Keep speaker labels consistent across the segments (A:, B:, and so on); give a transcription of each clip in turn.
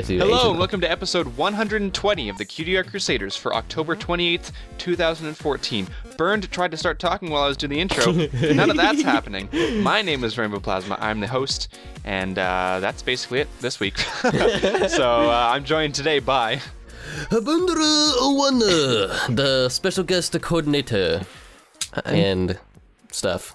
A: Yes, you
B: Hello, and welcome to episode 120 of the Cutie Art Crusaders for October 28th, 2014. Bernd tried to start talking while I was doing the intro. None of that's happening. My name is Rainbow Plasma. I'm the host, and uh, that's basically it this week. so uh, I'm joined today by.
A: Habundra Owana, the special guest coordinator and stuff.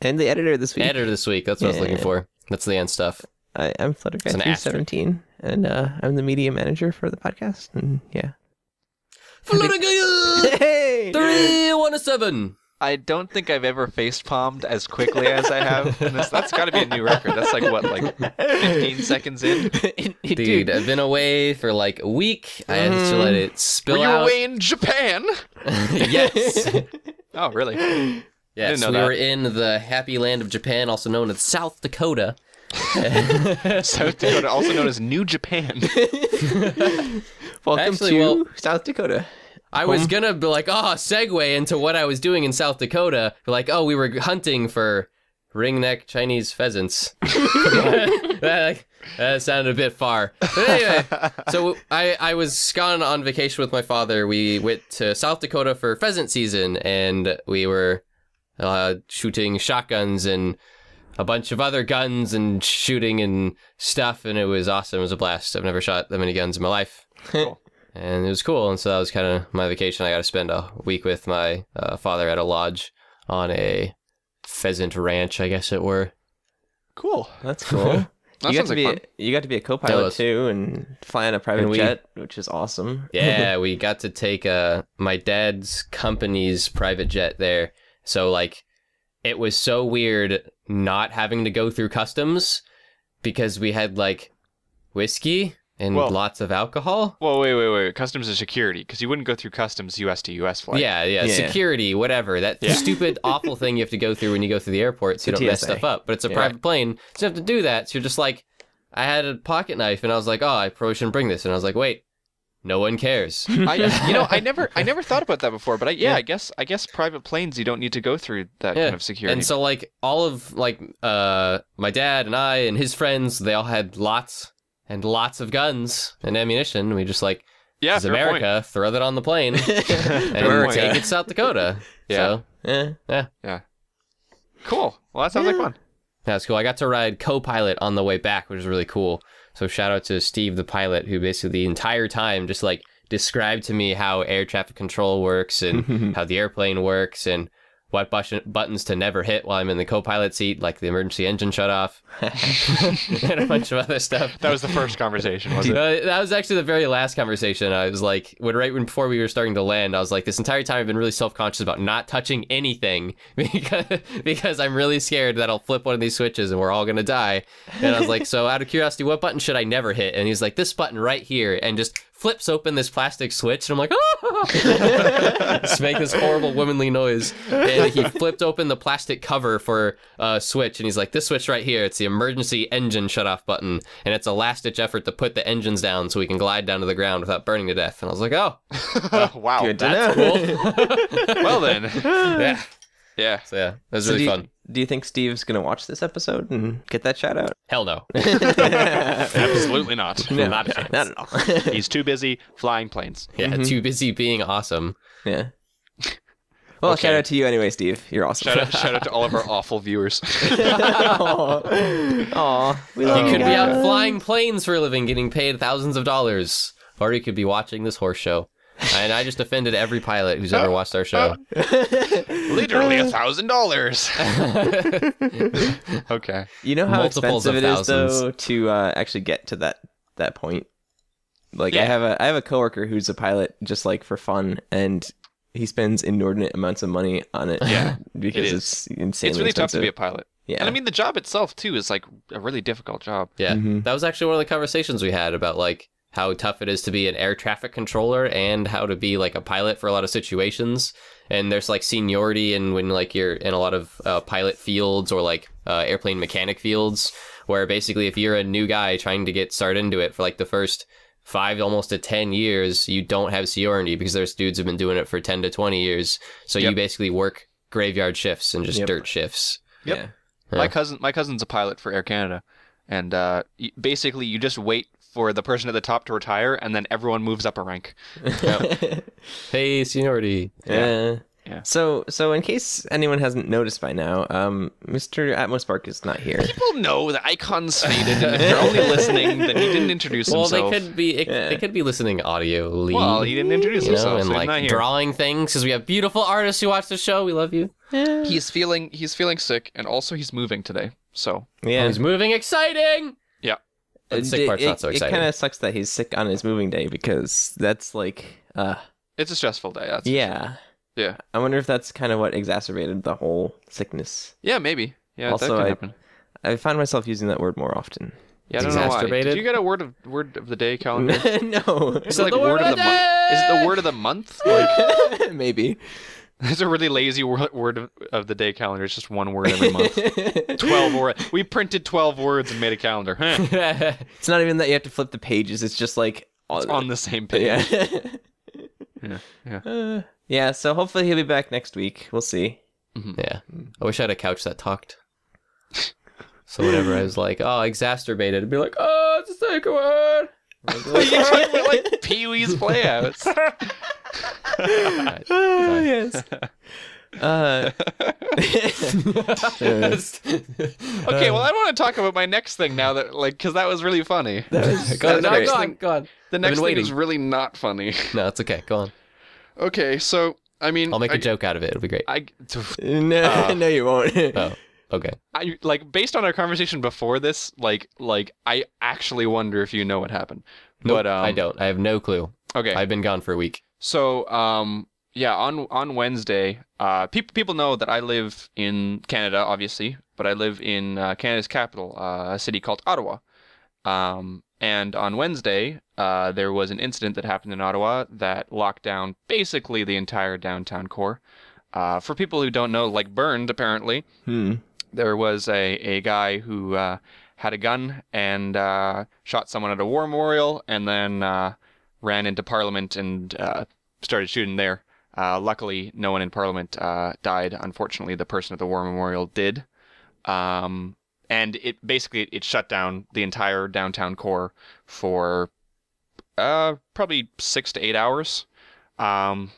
C: And the editor this week.
A: Editor this week. That's what I was looking for. That's the end stuff.
C: I, I'm
A: It's an
C: Flutterguy317, and uh, I'm the media manager for the podcast. And yeah.
A: Fluttergaya
C: Hey!
A: three one seven.
B: I don't think I've ever face palmed as quickly as I have. in this. That's got to be a new record. That's like, what, like 15 seconds in?
A: Dude, I've been away for like a week. I had to let it spill
B: Were you
A: out.
B: away in Japan?
A: yes.
B: Oh, really?
A: Yes, we
B: that.
A: were in the happy land of Japan, also known as South Dakota.
B: South Dakota, also known as New Japan.
C: Welcome
A: Actually,
C: to
A: well-
C: South Dakota.
A: I was gonna be like, oh, segue into what I was doing in South Dakota. Like, oh, we were hunting for ringneck Chinese pheasants. that, that sounded a bit far. But anyway, so I, I was gone on vacation with my father. We went to South Dakota for pheasant season, and we were uh, shooting shotguns and a bunch of other guns and shooting and stuff, and it was awesome. It was a blast. I've never shot that many guns in my life
B: Cool.
A: and it was cool. And so that was kind of my vacation. I got to spend a week with my uh, father at a lodge on a pheasant ranch, I guess it were.
B: Cool.
C: That's cool.
B: That
C: you got to
B: like
C: be
B: fun.
C: you got to be a
A: That
C: co-pilot too, and fly on a private
A: we-
C: jet, which is awesome.
A: Yeah, we got to take uh, my dad's company's private jet there. So like, it was so weird not having to go through customs because we had like whiskey and
B: Well-
A: lots of alcohol.
B: Well, wait, wait, wait. Customs and security, because you wouldn't go through customs U.S. to U.S. flight.
A: yeah, yeah,
C: Yeah.
A: security, whatever. That
B: Yeah.
A: stupid, awful thing you have to go through when you go through the airport so you
C: The
A: don't mess stuff up. But it's a
C: Yeah.
A: private plane, so you have to do that. So you're just like, I had a pocket knife, and I was like, oh, I probably shouldn't bring this. And I was like, wait, no one cares.
B: I, you know, I never, I never thought about that before. But I, yeah,
A: Yeah.
B: I guess, I guess private planes, you don't need to go through that
A: Yeah.
B: kind of security.
A: And so like all of like uh my dad and I and his friends, they all had lots and lots of guns and ammunition. We just like
B: yeah,
A: it's
B: fair point.
A: America, throw that on the plane and take it to South Dakota.
B: Yeah.
A: So
C: Yeah.
B: Cool. Well, that sounds like fun.
A: that's cool. I got to ride co-pilot on the way back, which was really cool. So shout out to Steve the pilot who basically the entire time just like described to me how air traffic control works and how the airplane works and what buttons to never hit while I'm in the co-pilot seat, like the emergency engine shut off, and a bunch of other stuff.
B: That was the first conversation, was it?
A: Uh, that was actually the very last conversation. I was like, when right when before we were starting to land, I was like, this entire time I've been really self conscious about not touching anything because because I'm really scared that I'll flip one of these switches and we're all gonna die. And I was like, so out of curiosity, what button should I never hit? And he's like, this button right here, and just flips open this plastic switch, and I'm like, oh, just make this horrible womanly noise. And he flipped open the plastic cover for a switch, and he's like, this switch right here, it's the emergency engine shut off button, and it's a last ditch effort to put the engines down so we can glide down to the ground without burning to death. And I was like, oh,
B: wow.
C: Good to
A: that's
C: know.
A: cool.
B: Well then.
A: yeah.
B: Yeah.
A: So yeah, it was
C: So
A: really
C: do,
A: fun.
C: you, do you think Steve's gonna watch this episode and mm-hmm. get that shout out?
A: Hell no.
B: Absolutely not.
A: Not a chance.
C: Not at all.
B: He's too busy flying planes.
A: Yeah, mm-hmm. too busy being awesome.
C: yeah. Well,
B: Okay.
C: shout out to you anyway, Steve. You're awesome.
B: Shout out, shout out to all of our awful viewers.
C: Aw, we love
A: You could be out flying planes for a living, getting paid thousands of dollars, or you could be watching this horse show. And I just offended every pilot who's ever watched our show.
B: Literally a thousand dollars. Okay.
C: You know how
A: Multiples
C: expensive it is
A: thousands.
C: though to uh, actually get to that that point. Like I
B: Yeah.
C: have a I have a coworker who's a pilot just like for fun and he spends inordinate amounts of money on it.
B: Yeah,
C: because
B: it
C: it's insanely
B: It's really tough to be a pilot.
C: Yeah.
B: And I mean the job itself too is like a really difficult job.
A: Yeah,
C: Mhm.
A: that was actually one of the conversations we had about like how tough it is to be an air traffic controller and how to be like a pilot for a lot of situations. And there's like seniority and when like you're in a lot of uh, pilot fields or like uh, airplane mechanic fields, where basically if you're a new guy trying to get started into it for like the first five almost to 10 years, you don't have seniority because there's dudes who've been doing it for 10 to 20 years. So you basically work graveyard shifts and just
C: Yep.
A: dirt shifts.
B: Yep.
C: Yeah.
B: My cousin, my cousin's a pilot for Air Canada, and uh, basically you just wait for the person at the top to retire, and then everyone moves up a rank.
A: Hey, seniority.
C: Yeah.
B: Yeah.
C: So, so in case anyone hasn't noticed by now, um, Mr. Atmospark is not here.
B: People know the icon's faded, and if they're only listening, then he didn't introduce
A: Well,
B: himself.
A: Well, they could be. It,
C: Yeah.
A: They could be listening audio.
B: Well, he didn't introduce
A: you know,
B: himself,
A: and
B: so he's not
A: like
B: here.
A: drawing things because we have beautiful artists who watch the show. We love you.
B: He's feeling he's feeling sick, and also he's moving today. So
C: Yeah.
A: He's moving. Exciting.
B: Yeah,
A: The sick
C: it,
A: part's
C: it,
A: not so
C: It kind of sucks that he's sick on his moving day because that's like, uh,
B: it's a stressful day. That's
C: yeah.
B: yeah,
C: I wonder if that's kind of what exacerbated the whole sickness.
B: yeah, maybe. Yeah,
C: Also,
B: that could
C: I-
B: happen.
C: I find myself using that word more often.
B: Yeah, I don't know why.
A: Exacerbated?
B: Did you get a word of word of the day calendar?
C: no,
B: Is it like
A: the
B: word,
A: word
B: of
A: of
B: the
A: the
B: month? Is it the word of the month? Like
C: maybe.
B: it's a really lazy word, word of, of the day calendar. It's just one word every month. Twelve words. We printed twelve words and made a calendar.
C: It's not even that you have to flip the pages. It's just like
B: It's on the same page.
C: yeah.
B: Yeah, yeah.
C: Uh, yeah. So hopefully he'll be back next week. We'll see.
A: Yeah. I wish I had a couch that talked. So whenever I was like, oh, exacerbated, it'd be like, oh, just take a word.
B: You talking about like Pee Wee's Playhouse?
A: Alright,
C: Oh, yes. Uh,
B: Okay, well, I want to talk about my next thing now that like because that was really funny.
A: go,
C: That's
A: on, no,
C: great.
A: go on, go on.
B: The next
A: been
B: thing
A: waiting.
B: is really not funny.
A: No, it's okay. Go on.
B: Okay, so I mean,
A: I'll make
B: a
A: a joke out of it. It'll be great.
B: I,
C: no,
B: Uh,
C: no, you won't.
A: Oh, okay.
B: I like based on our conversation before this, like like I actually wonder if you know what happened.
A: Nope,
B: but um,
A: I don't. I have no clue.
B: Okay,
A: I've been gone for a week.
B: So, um, yeah, on on Wednesday, uh, people people know that I live in Canada, obviously, but I live in uh, Canada's capital, uh, a city called Ottawa. Um, and on Wednesday, uh, there was an incident that happened in Ottawa that locked down basically the entire downtown core. Uh, for people who don't know, like Bernd apparently,
C: Hmm.
B: There was a, a guy who uh, had a gun and uh, shot someone at a war memorial and then uh, ran into Parliament and uh, started shooting there. Uh, luckily, no one in Parliament uh, died. Unfortunately, the person at the war memorial did. Um, and it basically it shut down the entire downtown core for probably six to eight hours. Um,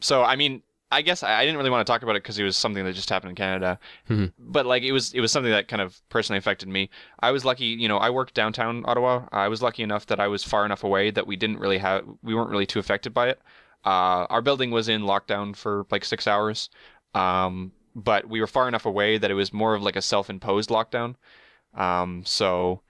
B: so I mean, I guess I, I didn't really want to talk about it because it was something that just happened in Canada. But like it was, it was something that kind of personally affected me. I was lucky, you know, I worked downtown Ottawa. I was lucky enough that I was far enough away that we didn't really have, we weren't really too affected by it. Uh, our building was in lockdown for like six hours, um, but we were far enough away that it was more of like a self-imposed lockdown. Um, so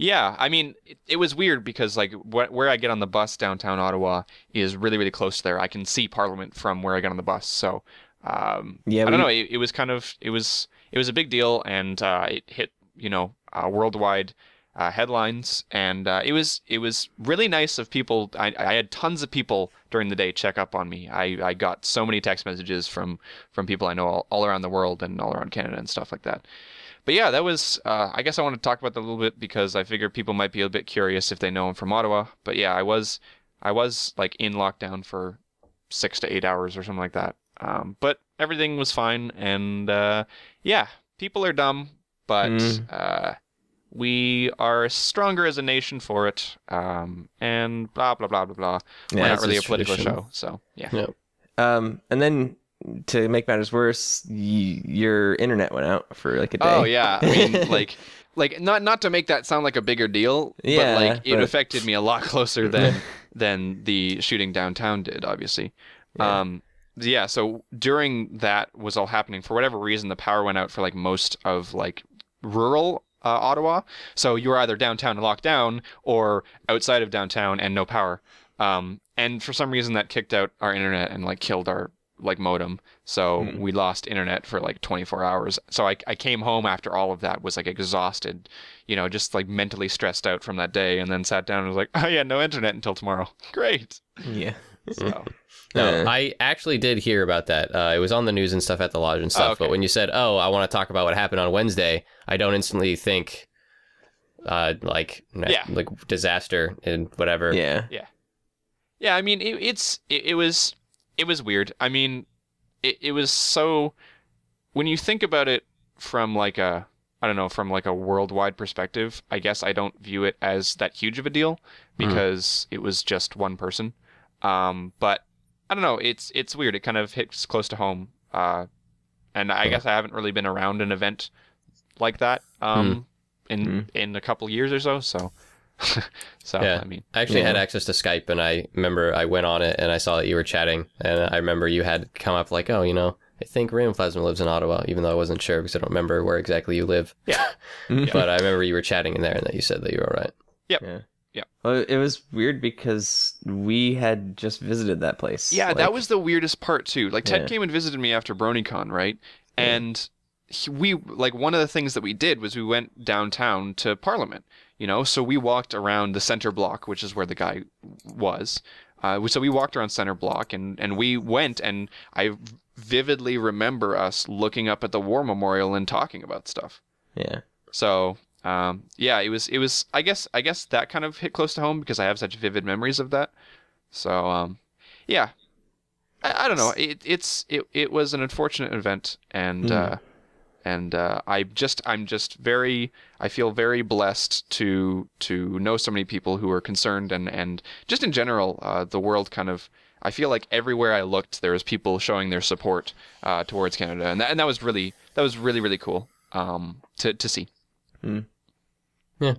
B: yeah, I mean, it, it was weird because like wh- where I get on the bus downtown Ottawa is really really close to there. I can see Parliament from where I get on the bus. So um,
C: Yeah,
B: I don't know. It, it was kind of it was it was a big deal, and uh, it hit you know uh, worldwide uh, headlines, and uh, it was it was really nice of people. I, I had tons of people during the day check up on me. I, I got so many text messages from from people I know all, all around the world and all around Canada and stuff like that. But yeah, that was. Uh, I guess I want to talk about that a little bit because I figure people might be a bit curious if they know I'm from Ottawa. But yeah, I was, I was like in lockdown for six to eight hours or something like that. Um, but everything was fine, and uh, yeah, people are dumb, but
C: Mm.
B: uh, we are stronger as a nation for it. Um, and blah blah blah blah blah.
C: Yeah,
B: We're not really a political
A: tradition.
B: show, so yeah.
A: Yeah.
C: Um, and then to make matters worse, y- your internet went out for like a day.
B: Oh yeah, I mean like like not not to make that sound like a bigger deal,
C: Yeah,
B: but like it
C: but-
B: affected me a lot closer than than the shooting downtown did, obviously.
C: Yeah.
B: Um yeah, so during that was all happening for whatever reason the power went out for like most of like rural uh, Ottawa. So you were either downtown and locked down or outside of downtown and no power. Um and for some reason that kicked out our internet and like killed our like modem. So
C: Hmm.
B: we lost internet for like 24 hours. So I, I came home after all of that was like exhausted, you know, just like mentally stressed out from that day and then sat down and was like, oh yeah, no internet until tomorrow. Great.
C: yeah.
B: So
A: No. I actually did hear about that. Uh, it was on the news and stuff at the lodge and stuff.
B: okay.
A: But when you said, "Oh, I want to talk about what happened on Wednesday," I don't instantly think, uh, like,
B: Yeah.
A: like disaster and whatever.
C: Yeah,
B: yeah. yeah, I mean, it, it's, it, it was, it was weird. I mean, it, it was so, when you think about it from like a, I don't know from like a worldwide perspective. I guess I don't view it as that huge of a deal because it was just one person. Um, but I don't know. It's it's weird. It kind of hits close to home. Uh, and I guess I haven't really been around an event like that um, in in a couple years or so. So, so
A: Yeah.
B: I mean,
A: I actually had access to Skype, and I remember I went on it, and I saw that you were chatting, and I remember you had come up like, "Oh, you know, I think Rainbow Plasma lives in Ottawa," even though I wasn't sure because I don't remember where exactly you live.
B: Yeah. Mm-hmm.
A: But I remember you were chatting in there, and that you said that you were all right.
C: Yeah.
B: Yeah.
C: Well, it was weird because we had just visited that place.
B: Yeah, that was the weirdest part too. Like Ted
C: Yeah.
B: came and visited me after BronyCon, right? And he, we like one of the things that we did was we went downtown to Parliament. You know, so we walked around the center block, which is where the guy was. Uh, so we walked around center block, and and we went, and I vividly remember us looking up at the war memorial and talking about stuff.
C: Yeah.
B: So um, yeah, it was it was I guess I guess that kind of hit close to home because I have such vivid memories of that. So um, yeah, I, I don't know. It it's it, it was an unfortunate event, and
C: Mm.
B: uh, and uh, I just I'm just very I feel very blessed to to know so many people who are concerned and and just in general uh, the world kind of. I feel like everywhere I looked, there was people showing their support uh, towards Canada, and that, and that was really that was really really cool um, to to see.
C: Mm.
A: Yeah.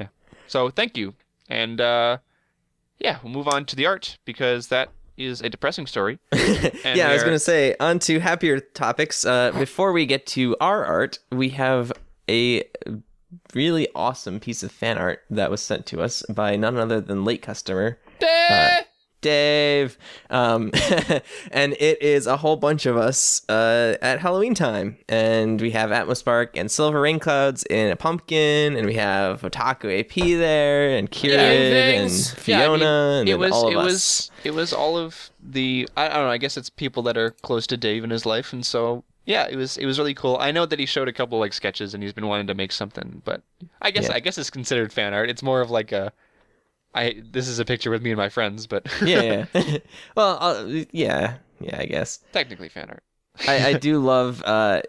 B: Yeah. So thank you. And uh yeah, we'll move on to the art because that is a depressing story. And
C: yeah, I was going to say, on to happier topics. Uh, before we get to our art, we have a really awesome piece of fan art that was sent to us by none other than late customer Dave. Um, and it is a whole bunch of us uh, at Halloween time. And we have Atmospark and Silver Rain Clouds in a pumpkin. And we have Otaku AP there and Kieran and
A: things.
B: Yeah, I mean,
C: Fiona and
B: it was
C: all of
B: it
C: us.
B: was it was all of the I, I don't know, I guess it's people that are close to Dave in his life and so yeah, it was it was really cool. I know that he showed a couple like sketches and he's been wanting to make something, but I guess
C: Yeah.
B: I guess it's considered fan art. It's more of like a I this is a picture with me and my friends, but
C: yeah, yeah. well, uh, yeah, yeah, I guess.
B: technically fan art.
C: I, I do love uh,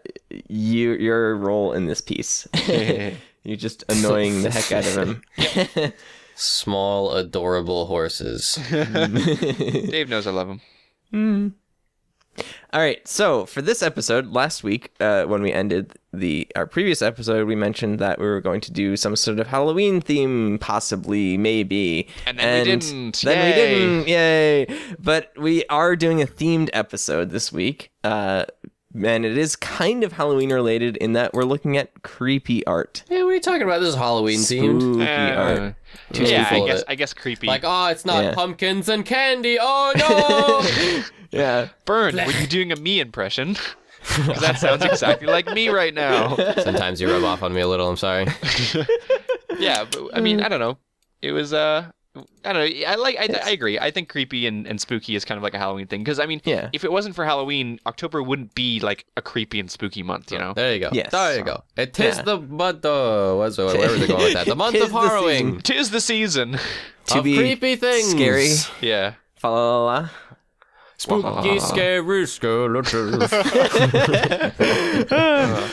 C: you your role in this piece. You're just annoying the heck out of him.
A: Small, adorable horses.
B: Dave knows I love him.
C: All right, so for this episode, last week uh, when we ended the our previous episode, we mentioned that we were going to do some sort of Halloween theme, possibly, maybe.
B: And then we didn't.
C: Then we didn't. Yay! But we are doing a themed episode this week, uh, and it is kind of Halloween related in that we're looking at creepy art,
A: Yeah, what are you talking about? This is Halloween themed.
C: spooky
B: Uh,
C: art.
A: Too
B: yeah, I guess. I guess creepy.
A: Like, oh, it's not
C: Yeah.
A: pumpkins and candy. Oh no!
C: Yeah.
B: Bernd, were you doing a me impression? 'Cause that sounds exactly like me right now.
A: Sometimes you rub off on me a little. I'm sorry.
B: Yeah, but I mean, I don't know. It was uh I don't know. I like. I, I agree. I think creepy and, and spooky is kind of like a Halloween thing. Because I mean,
C: Yeah.
B: if it wasn't for Halloween, October wouldn't be like a creepy and spooky month. You know.
A: There you go.
C: Yes.
A: There you go. It is
C: Yeah.
A: the month. Uh, what's where were they going with that? The month of
C: the
A: harrowing.
B: Tis the season.
C: To
A: of
C: be
A: creepy things.
C: scary.
B: yeah.
C: Fa la la la.
A: Spooky, scary skeletons.
B: All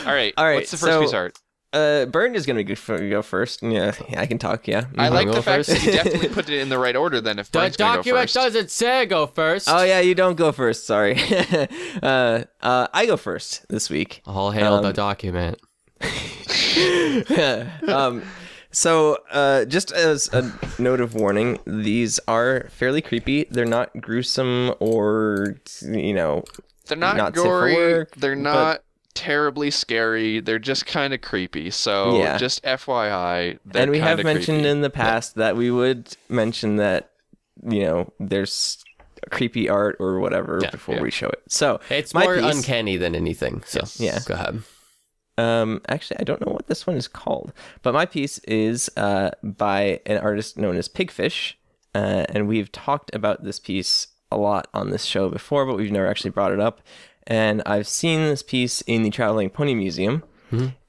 B: right.
C: All right,
B: What's the first
C: so-
B: piece of art?
C: Uh, Bernd is gonna go, f- go first. Yeah, yeah, I can talk. Yeah.
B: I like
A: go
B: the fact
A: first?
B: that you definitely put it in the right order. Then if
A: the
B: Frank's gonna go
A: document
B: first.
A: doesn't say go first.
C: Oh yeah, you don't go first. Sorry. uh, uh, I go first this week.
A: All hail the
C: Um,
A: document.
C: um, so uh, just as a note of warning, these are fairly creepy. They're not gruesome or you know.
B: They're not,
C: not
B: gory.
C: work,
B: they're
C: but-
B: not terribly scary. They're just kind of creepy. So
C: Yeah.
B: just FYI.
C: And we have mentioned
B: creepy.
C: in the past that we would mention that you know there's creepy art or whatever
A: Yeah,
C: before
B: yeah.
C: we show it. So
A: It's
C: my
A: more
C: piece-
A: uncanny than anything. So
C: Yeah.
A: go ahead.
C: Um, actually, I don't know what this one is called, but my piece is uh, by an artist known as Pigfish, uh, and we've talked about this piece a lot on this show before, but we've never actually brought it up. And I've seen this piece in the Traveling Pony Museum,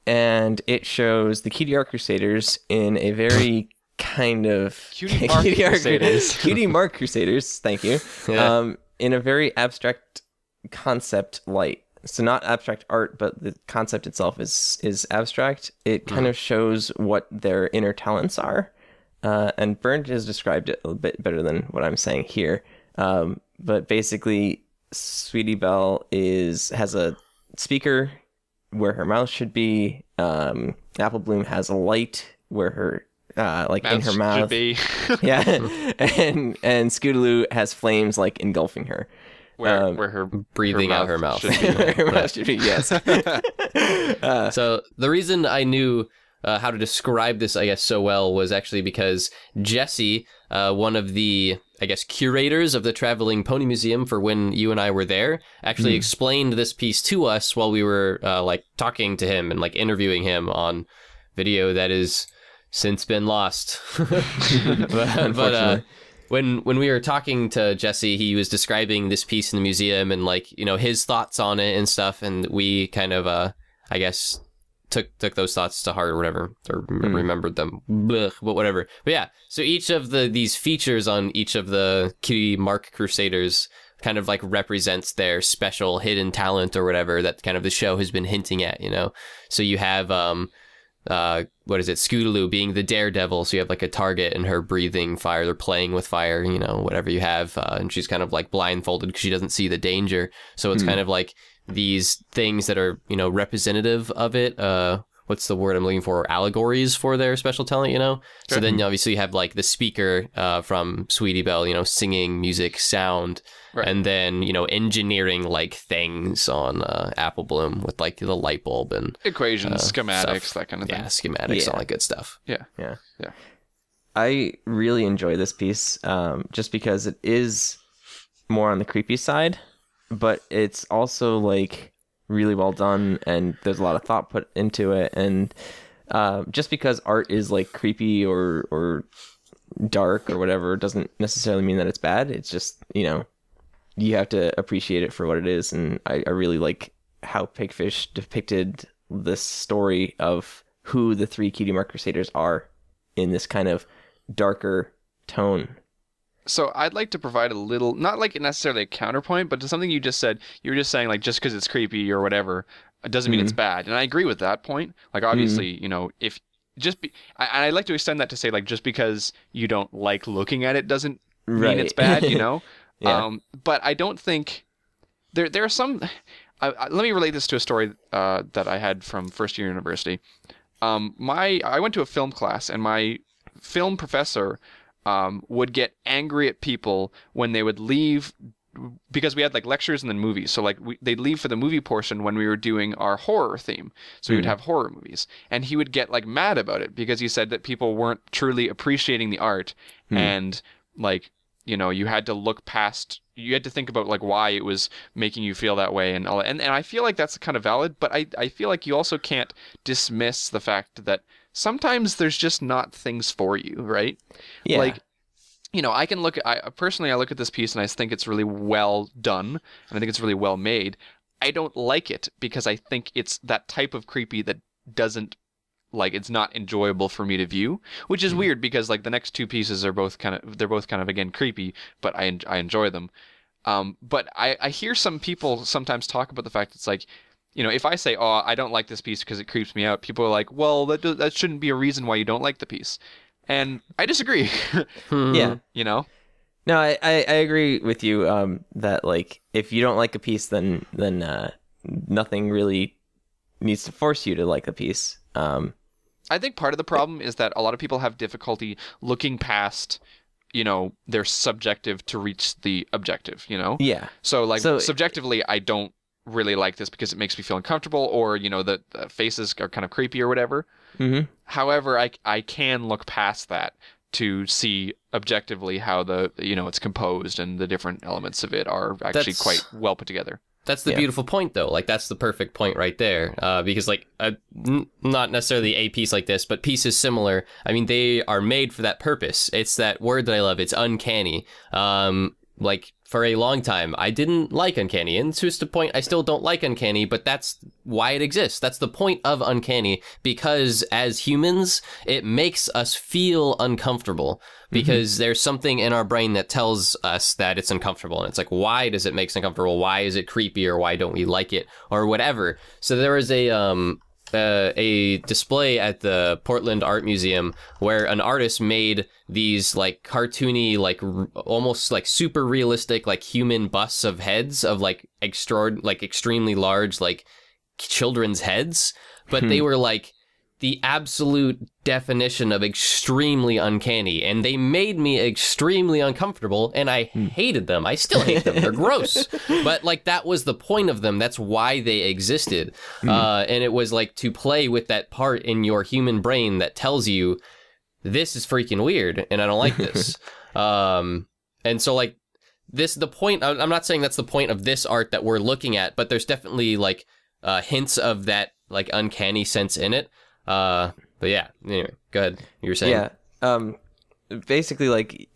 C: and it shows the Mark Crusaders in a very kind of
B: Cutie Mark Crusaders.
C: Cutie Mark Crusaders. Thank you.
A: Yeah.
C: Um, in a very abstract concept light. so not abstract art, but the concept itself is is abstract. It kind of shows what their inner talents are, uh, and Bernd has described it a bit better than what I'm saying here. Um, but basically, Sweetie Belle is has a speaker where her mouth should be. Um, Apple Bloom has a light where her uh, like in her
B: should
C: mouth.
B: be
C: yeah, and and Scootaloo has flames like engulfing her.
B: where,
C: Um,
B: where her
A: breathing out her mouth.
B: should be.
C: her mouth should be yes.
A: So the reason I knew uh, how to describe this, I guess, so well was actually because Jesse, uh, one of the, I guess, curators of the Traveling Pony Museum for when you and I were there, actually explained this piece to us while we were uh, like talking to him and like interviewing him on video that is since been lost. but, but uh, when when we were talking to Jesse, he was describing this piece in the museum and like you know his thoughts on it and stuff, and we kind of uh I guess took took those thoughts to heart or whatever or
C: Hmm.
A: remembered them, Blech, but whatever. But yeah, so each of the these features on each of the Cutie Mark Crusaders kind of like represents their special hidden talent or whatever that kind of the show has been hinting at, you know. So you have um uh, what is it? Scootaloo being the daredevil. So you have like a target and her breathing fire. They're playing with fire, you know, whatever you have. Uh, and she's kind of like blindfolded because she doesn't see the danger. So it's kind of like these things that are, you know, representative of it. Uh, what's the word I'm looking for? Allegories for their special talent, you know? So then obviously you have like the speaker uh, from Sweetie Belle, you know, singing music, sound.
B: Right.
A: And then, you know, engineering like things on uh, Apple Bloom with like the light bulb and
B: Equations, schematics,
A: stuff.
B: that kind of thing.
A: yeah, schematics,
C: Yeah.
A: all that good stuff.
B: Yeah.
C: Yeah.
B: Yeah.
C: I really enjoy this piece um, just because it is more on the creepy side, but it's also like really well done and there's a lot of thought put into it. And uh, just because art is like creepy or, or dark or whatever doesn't necessarily mean that it's bad. It's just, you know, you have to appreciate it for what it is. And I, I really like how Pigfish depicted this story of who the three Cutie Mark Crusaders are in this kind of darker tone.
B: So I'd like to provide a little, not like necessarily a counterpoint, but to something you just said. You were just saying like just because it's creepy or whatever, it doesn't mean it's bad, and I agree with that point. Like obviously, you know, if just be, I, and I'd like to extend that to say like just because you don't like looking at it doesn't mean it's bad, you know.
C: Yeah.
B: Um, but I don't think there there are some. I, I, let me relate this to a story uh, that I had from first year university. Um, my I went to a film class, and my film professor um, would get angry at people when they would leave because we had like lectures and then movies. So like we, they'd leave for the movie portion when we were doing our horror theme. So we would have horror movies, and he would get like mad about it because he said that people weren't truly appreciating the art, and like you know you had to look past. You had to think about like why it was making you feel that way and all. And and I feel like that's kind of valid, but I I feel like you also can't dismiss the fact that sometimes there's just not things for you, right?
C: Yeah.
B: Like, you know, I can look at, I personally, I look at this piece and I think it's really well done and I think it's really well made. I don't like it because I think it's that type of creepy that doesn't like it's not enjoyable for me to view, which is weird because like the next two pieces are both kind of they're both kind of again creepy, but I I enjoy them. Um, but I I hear some people sometimes talk about the fact it's like you know, if I say, "Oh, I don't like this piece because it creeps me out," people are like, "Well, that do- that shouldn't be a reason why you don't like the piece," and I disagree.
C: yeah.
B: you know,
C: No, I, I, I agree with you um, that like if you don't like a piece, then then uh, nothing really needs to force you to like a piece. Um,
B: I think part of the problem is that a lot of people have difficulty looking past, you know, their subjective to reach the objective. You know,
C: yeah,
B: so like
C: So-
B: subjectively, I don't really like this because it makes me feel uncomfortable, or you know, the, the faces are kind of creepy or whatever.
C: hmm
B: However, I I can look past that to see objectively how the you know it's composed and the different elements of it are actually
A: That's-
B: quite well put together.
A: That's the
C: Yeah.
A: beautiful point, though. Like that's the perfect point right there. Uh, because like, uh, n- not necessarily a piece like this, but pieces similar. I mean, they are made for that purpose. It's that word that I love. It's uncanny. Um, like for a long time I didn't like uncanny. And to the point I still don't like uncanny but that's why it exists. That's the point of uncanny because as humans it makes us feel uncomfortable because there's something in our brain that tells us that it's uncomfortable. And it's like why does it make us uncomfortable? Why is it creepy or why don't we like it? Or whatever. So there was a um uh, a display at the Portland Art Museum where an artist made these like cartoony, like r- almost like super realistic, like human busts of heads of like extra, like extremely large, like children's heads, but they were like the absolute definition of extremely uncanny and they made me extremely uncomfortable and I hated them. I still hate them. They're gross. But like that was the point of them. That's why they existed. Uh, and it was like to play with that part in your human brain that tells you this is freaking weird and I don't like this. um, and so like this the point I'm not saying that's the point of this art that we're looking at, but there's definitely like uh, hints of that like uncanny sense in it. Uh, but yeah, anyway, go ahead. You were saying
C: Yeah. Um, basically, like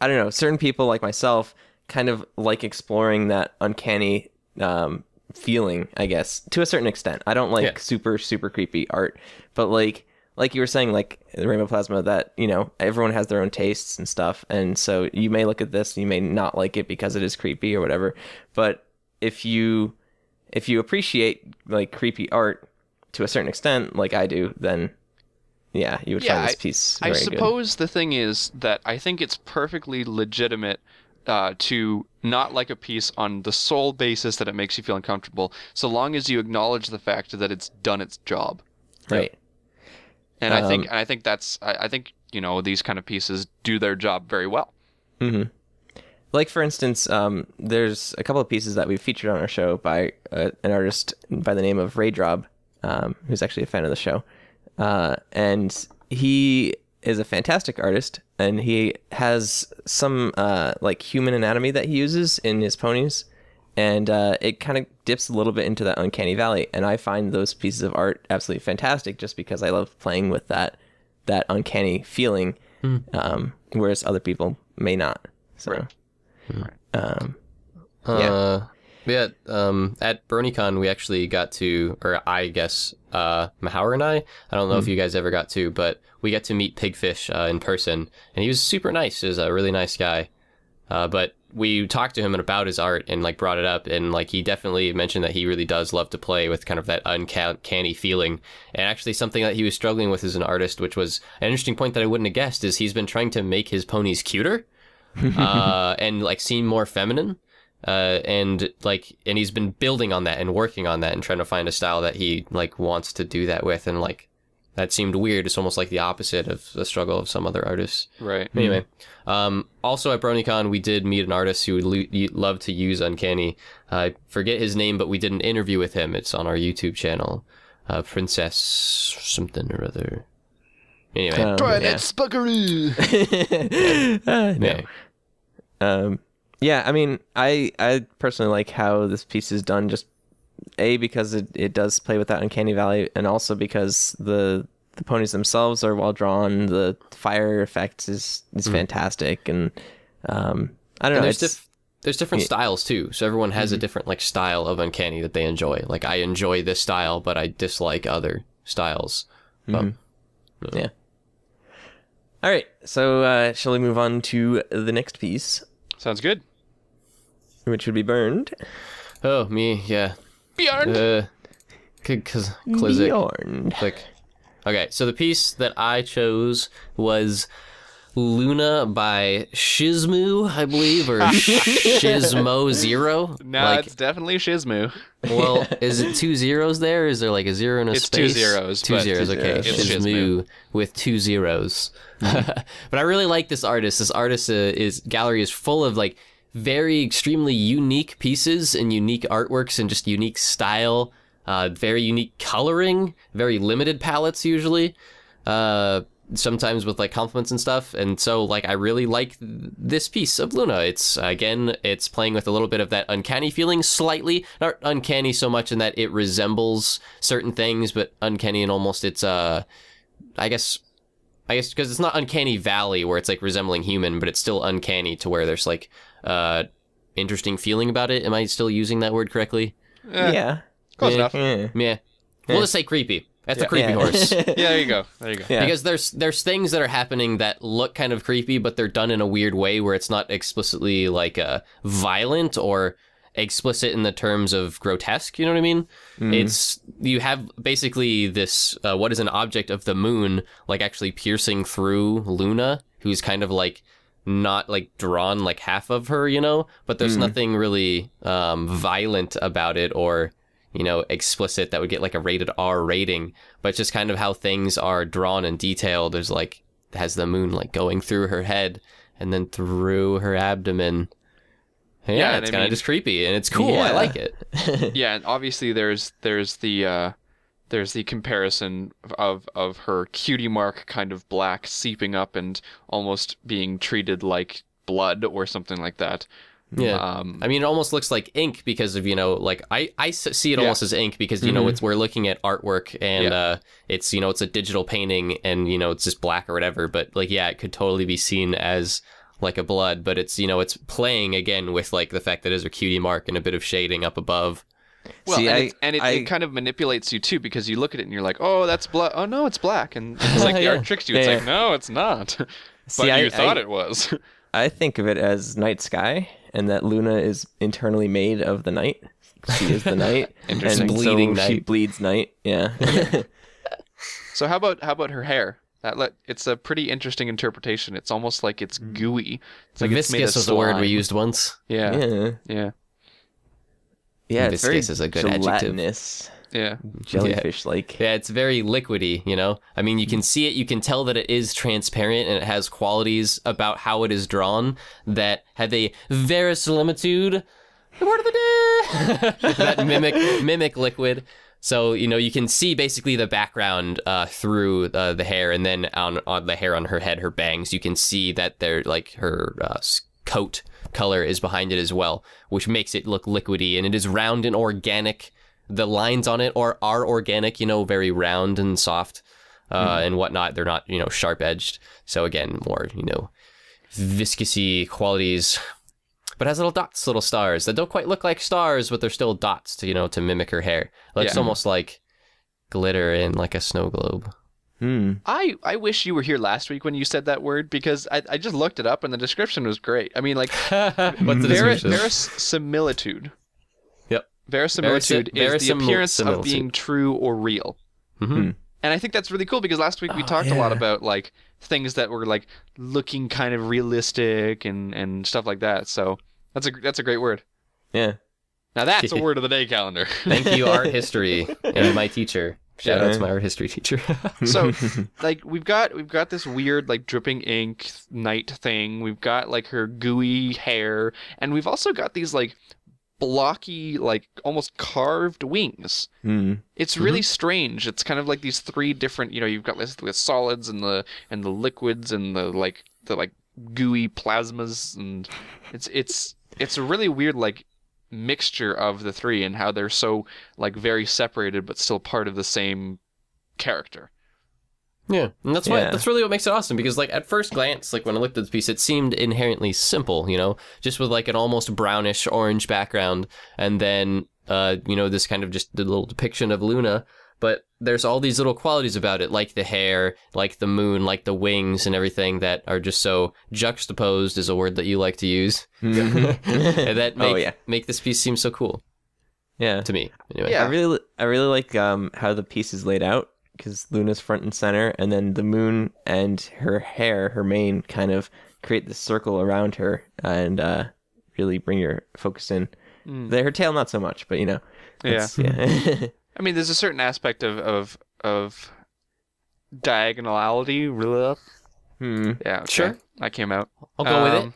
C: I don't know, certain people like myself kind of like exploring that uncanny um, feeling. I guess to a certain extent. I don't like
A: Yeah.
C: super super creepy art, but like like you were saying, like the Rainbow Plasma, that you know everyone has their own tastes and stuff, and so you may look at this, and you may not like it because it is creepy or whatever. But if you if you appreciate like creepy art to a certain extent, like I do, then yeah, you would
B: Yeah,
C: find this
B: I-
C: piece.
B: I
C: very good.
B: suppose the thing is that I think it's perfectly legitimate uh, to not like a piece on the sole basis that it makes you feel uncomfortable, so long as you acknowledge the fact that it's done its job.
C: right?
B: And I think
C: Um,
B: and I think that's I, I think you know these kind of pieces do their job very well.
C: Like for instance, um, there's a couple of pieces that we've featured on our show by uh, an artist by the name of Ray Drob, um, who's actually a fan of the show, uh, and he is a fantastic artist, and he has some uh, like human anatomy that he uses in his ponies, and uh, it kind of dips a little bit into that uncanny valley, and I find those pieces of art absolutely fantastic, just because I love playing with that that uncanny feeling, um, whereas other people may not. So.
B: Right.
C: Um,
A: Uh, yeah. Um, at BronyCon, we actually got to, or I guess, uh, Mahauer and I. I don't know if you guys ever got to, but we got to meet Pigfish uh, in person, and he was super nice. He was a really nice guy. Uh, but we talked to him about his art and like brought it up, and like he definitely mentioned that he really does love to play with kind of that uncanny feeling. And actually, something that he was struggling with as an artist, which was an interesting point that I wouldn't have guessed, is he's been trying to make his ponies cuter uh, and like seem more feminine. Uh, and like, and he's been building on that and working on that and trying to find a style that he like wants to do that with. And like, that seemed weird. It's almost like the opposite of the struggle of some other artists.
B: Right.
A: Anyway, um, also at BronyCon, we did meet an artist who lo- y- loved to use Uncanny. I forget his name, but we did an interview with him. It's on our YouTube channel. Uh, Princess something or other. Anyway,
C: um,
B: Try
C: yeah.
B: that spuggaroo.
C: Uh, no.
A: yeah.
C: Um, yeah, I mean, I I personally like how this piece is done. Just a because it, it does play with that uncanny valley, and also because the the ponies themselves are well drawn. The fire effect is is fantastic, and um, I don't
A: And
C: know.
A: there's
C: It's,
A: diff- there's different styles too. So everyone has a different like style of uncanny that they enjoy. Like I enjoy this style, but I dislike other styles. Um,
C: yeah. All right, so uh, shall we move on to the next piece,
B: Sounds good.
C: Which would be Bernd?
A: Oh, me, yeah.
B: Bjorn.
A: Uh, cause Klizik.
C: Bjorn.
A: Click. Okay, so the piece that I chose was Luna by Shizmu, I believe, or Shizmo Zero.
B: no,
A: like,
B: it's definitely Shizmu.
A: well, is it two zeros there? Is there like a zero in a
B: It's two
A: space?
B: zeros,
A: Two zeros.
C: Two
A: Okay,
C: zeros.
B: It's
A: Shizmu
B: Shizmu.
A: with two zeros. but I really like this artist. This artist uh, is gallery is full of like very extremely unique pieces and unique artworks and just unique style. Uh, very unique coloring, very limited palettes usually. Uh, sometimes with like compliments and stuff. And so like I really like th- this piece of Luna. It's again, it's playing with a little bit of that uncanny feeling, slightly not uncanny so much in that it resembles certain things, but uncanny and almost it's uh, I guess. I guess because it's not uncanny valley where it's like resembling human, but it's still uncanny to where there's like uh, interesting feeling about it. Am I still using that word correctly?
B: Eh,
C: yeah.
B: Close
A: Yeah.
B: enough.
C: Yeah.
A: Yeah. We'll just say creepy. That's a creepy
C: Yeah.
A: horse.
B: Yeah, there you go. There you go.
C: Yeah.
A: Because there's there's things that are happening that look kind of creepy, but they're done in a weird way where it's not explicitly like uh, violent or explicit in the terms of grotesque. You know what I mean? It's you have basically this uh, what is an object of the moon like actually piercing through Luna, who's kind of like not like drawn like half of her, you know, but there's nothing really um, violent about it or you know explicit that would get like a rated R rating, but just kind of how things are drawn and detailed. There's like has the moon like going through her head and then through her abdomen. Yeah,
B: Yeah,
A: it's kind of just creepy and it's cool. I like it.
B: yeah, and obviously there's there's the uh, there's the comparison of of her cutie mark kind of black seeping up and almost being treated like blood or something like that.
A: Yeah.
B: Um,
A: I mean, it almost looks like ink because of you know, like I, I see it
B: Yeah.
A: almost as ink because you know it's we're looking at artwork and
B: Yeah.
A: uh, it's you know it's a digital painting and you know it's just black or whatever. But like yeah, it could totally be seen as like a blood, but it's you know it's playing again with like the fact that it is a cutie mark and a bit of shading up above.
B: Well,
C: See,
B: and,
C: I-
B: it, and it,
C: I-
B: it kind of manipulates you too because you look at it and you're like, oh, that's blood. Oh no, it's black, and it's like the
A: Yeah.
B: art tricks you. It's
C: Yeah,
B: like, no, it's not. but
C: See,
B: you
C: I-
B: thought
C: I-
B: it was.
C: I think of it as night sky, and that Luna is internally made of the night. She is the night,
B: Interesting.
C: and
A: Bleeding
C: so she bleeds night. Yeah.
B: So how about how about her hair? That let it's a pretty interesting interpretation. It's almost like it's mm. gooey. It's like it's made
A: Viscous
B: of
A: was a word we used once.
B: Yeah, yeah,
C: yeah.
B: Yeah.
C: Yeah, it's very
A: Viscous is a good adjective.
C: gelatinous, jellyfish-like.
A: Yeah, it's very liquidy, you know? I mean, you can see it, you can tell that it is transparent and it has qualities about how it is drawn that have a verisimilitude. The word of the day! that mimic mimic liquid. So, you know, you can see basically the background uh, through uh, the hair and then on, on the hair on her head, her bangs, you can see that they're like her uh, coat color is behind it as well, which makes it look liquidy and it is round and organic the lines on it are are organic, you know, very round and soft uh, and whatnot. They're not, you know, sharp edged. So again, more, you know, viscousy qualities. But has little dots, little stars that don't quite look like stars, but they're still dots to, you know, to mimic her hair. It's
B: Yeah.
A: almost like glitter in like a snow globe.
C: Hmm.
B: I, I wish you were here last week when you said that word because I, I just looked it up and the description was great. I mean, like
A: What's the
B: Veri-
A: description?
B: verisimilitude.
A: Yep.
B: Verisimilitude
A: Verisi-
B: is the appearance of being true or real.
A: Mhm.
B: And I think that's really cool because last week we
C: Oh,
B: talked a lot about like things that were like looking kind of realistic and, and stuff like that. So that's a that's a great word.
C: Yeah.
B: Now that's a word of the day calendar.
A: Thank you, art history, and my teacher. Shout out
C: Yeah.
A: to my art history teacher.
B: so like we've got we've got this weird like dripping ink night thing we've got like her gooey hair and we've also got these like blocky like almost carved wings
C: Hmm.
B: it's really strange it's kind of like these three different you know you've got this the solids and the and the liquids and the like the like gooey plasmas and it's it's it's a really weird like mixture of the three and how they're so like very separated but still part of the same character
A: Yeah, and that's why
C: Yeah.
A: that's really what makes it awesome because like at first glance, like when I looked at this piece, it seemed inherently simple, you know, just with like an almost brownish orange background, and then uh, you know, this kind of just the little depiction of Luna. But there's all these little qualities about it, like the hair, like the moon, like the wings, and everything that are just so juxtaposed is a word that you like to use, and that make
C: Oh, yeah.
A: make this piece seem so cool
C: Yeah.
A: to me. Anyway,
B: Yeah.
C: I really, I really like um how the piece is laid out because Luna's front and center, and then the moon and her hair, her mane, kind of create this circle around her and uh, really bring your focus in. The, her tail, not so much, but you know,
B: Yeah.
C: yeah.
B: I mean, there's a certain aspect of of of diagonality. Really?
C: hmm.
B: Yeah. okay.
A: Sure.
B: That came out.
A: I'll go with it.
B: Um,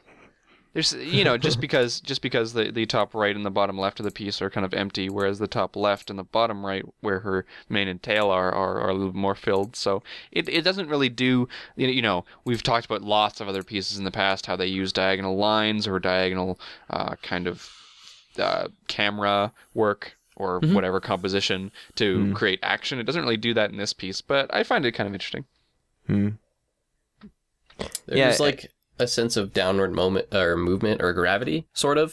B: There's, you know, just because just because the the top right and the bottom left of the piece are kind of empty, whereas the top left and the bottom right, where her mane and tail are, are, are a little more filled. So it, it doesn't really do. You know, you know, we've talked about lots of other pieces in the past how they use diagonal lines or diagonal uh, kind of uh, camera work or whatever composition to create action. It doesn't really do that in this piece, but I find it kind of interesting.
C: Hmm.
A: There's
C: Yeah,
A: like a sense of downward moment or movement or gravity, sort of.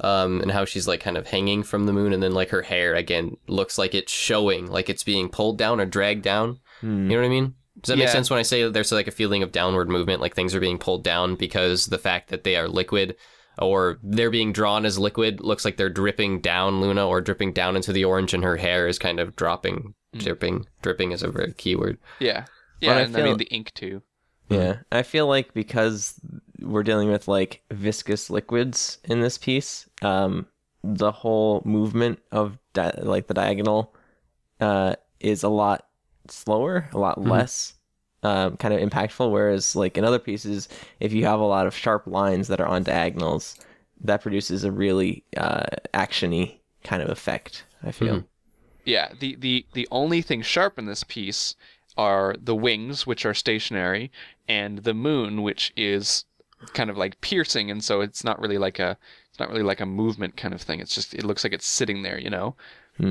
A: Um, and how she's like kind of hanging from the moon, and then like her hair again looks like it's showing, like it's being pulled down or dragged down.
C: Hmm.
A: You know what I mean? Does that make sense when I say that there's like a feeling of downward movement, like things are being pulled down because the fact that they are liquid or they're being drawn as liquid looks like they're dripping down Luna or dripping down into the orange and her hair is kind of dropping, dripping, dripping is a very key word.
B: Yeah. Yeah,
C: But I
B: and I mean the ink too.
C: Yeah, I feel like because we're dealing with like viscous liquids in this piece, um, the whole movement of di- like the diagonal uh, is a lot slower, a lot less um, kind of impactful. Whereas like in other pieces, if you have a lot of sharp lines that are on diagonals, that produces a really uh, actiony kind of effect. I feel.
B: Yeah, the, the, the only thing sharp in this piece are the wings, which are stationary, and the moon, which is kind of like piercing, and so it's not really like a it's not really like a movement kind of thing. It's just it looks like it's sitting there, you know,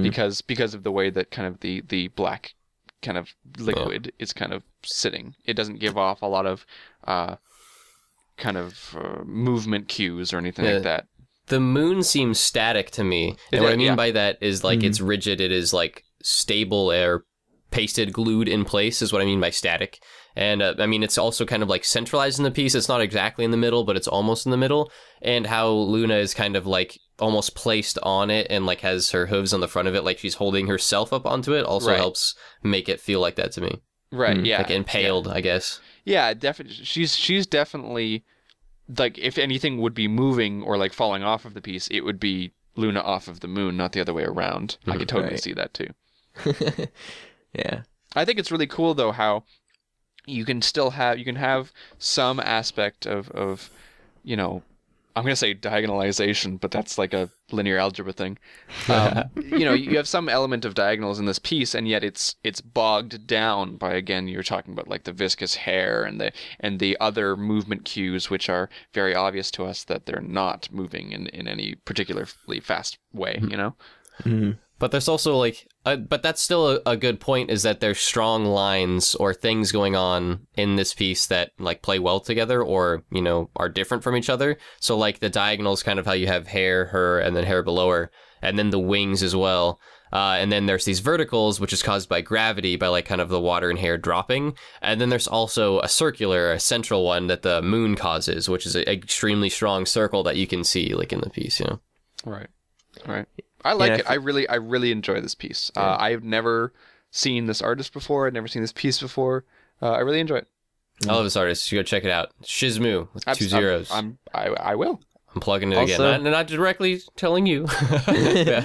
B: because because of the way that kind of the the black kind of liquid is kind of sitting. It doesn't give off a lot of uh, kind of uh, movement cues or anything
A: Yeah.
B: like that.
A: The moon seems static to me.
B: It
A: And what I mean
B: yeah.
A: by that is like it's rigid, it is like stable or pasted, glued in place, is what I mean by static. And uh, I mean, it's also kind of like centralized in the piece. It's not exactly in the middle, but it's almost in the middle. And how Luna is kind of like almost placed on it and like has her hooves on the front of it, like she's holding herself up onto it, also
B: Right.
A: helps make it feel like that to me.
B: Right?
C: Mm,
B: yeah.
A: Like impaled, I guess.
B: Yeah, definitely. She's she's definitely like if anything would be moving or like falling off of the piece, it would be Luna off of the moon, not the other way around. I could totally
C: Right.
B: see that too.
C: yeah.
B: I think it's really cool though how you can still have you can have some aspect of of you know I'm gonna say diagonalization, but that's like a linear algebra thing. Um, you know, you have some element of diagonals in this piece, and yet it's it's bogged down by again you're talking about like the viscous hair and the and the other movement cues, which are very obvious to us that they're not moving in in any particularly fast way. You know.
A: But there's also like, but that's still a, a good point. Is that there's strong lines or things going on in this piece that like play well together, or you know are different from each other. So like the diagonals, kind of how you have hair, her, and then hair below her, and then the wings as well. Uh, and then there's these verticals, which is caused by gravity, by like kind of the water and hair dropping. And then there's also a circular, a central one that the moon causes, which is an extremely strong circle that you can see like in the piece. You know.
B: Right. Right. I like
C: I
B: it. I really, I really enjoy this piece. Uh, I've never seen this artist before. I've never seen this piece before. Uh, I really enjoy it.
A: I love this artist. You go check it out. Shizmu with
B: I'm-
A: two zeros.
B: I'm, I'm I, I will.
A: I'm plugging it
C: Also-
A: again. Not, not directly telling you.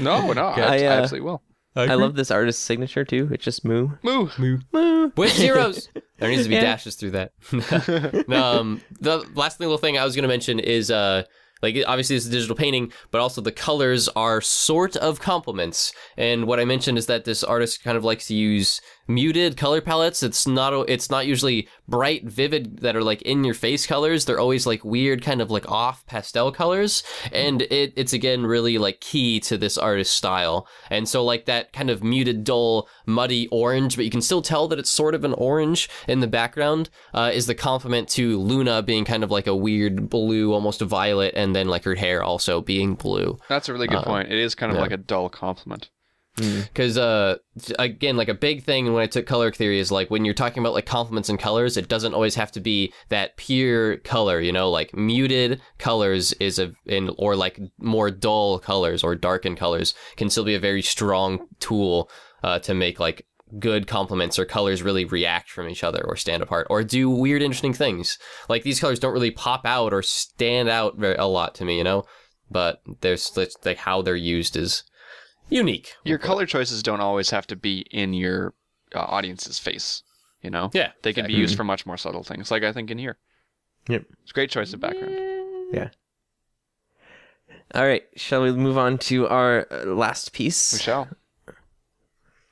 B: No, no, I,
C: I,
B: I
C: uh,
B: absolutely will.
C: I love this artist's signature too. It's just moo.
B: Moo.
C: Moo.
A: With zeros. There needs to be
C: Yeah.
A: dashes through that. um, the last little thing I was going to mention is uh, like obviously it's a digital painting, but also the colors are sort of complements. And what I mentioned is that this artist kind of likes to use muted color palettes. It's not it's not usually bright, vivid that are like in your face colors. They're always like weird, kind of like off pastel colors. And it it's again really like key to this artist's style. And so like that kind of muted, dull, muddy orange, but you can still tell that it's sort of an orange in the background, uh, is the compliment to Luna being kind of like a weird blue, almost violet, and then like her hair also being blue.
B: That's a really good point. It is kind of
A: yeah.
B: like a dull compliment.
A: Because uh, again, like a big thing when I took color theory is like when you're talking about like complements and colors, it doesn't always have to be that pure color. You know, like muted colors is a in or like more dull colors or darkened colors can still be a very strong tool uh, to make like good complements or colors really react from each other or stand apart or do weird interesting things. Like these colors don't really pop out or stand out very, a lot to me you know? But there's like how they're used is unique
B: Your color choices don't always have to be in your uh, audience's face. You know.
A: yeah
B: They can be used for much more subtle things, like I think in here.
C: Yep.
B: It's a great choice of background. Yeah.
C: All right, shall we move on to our uh, last piece?
B: We shall.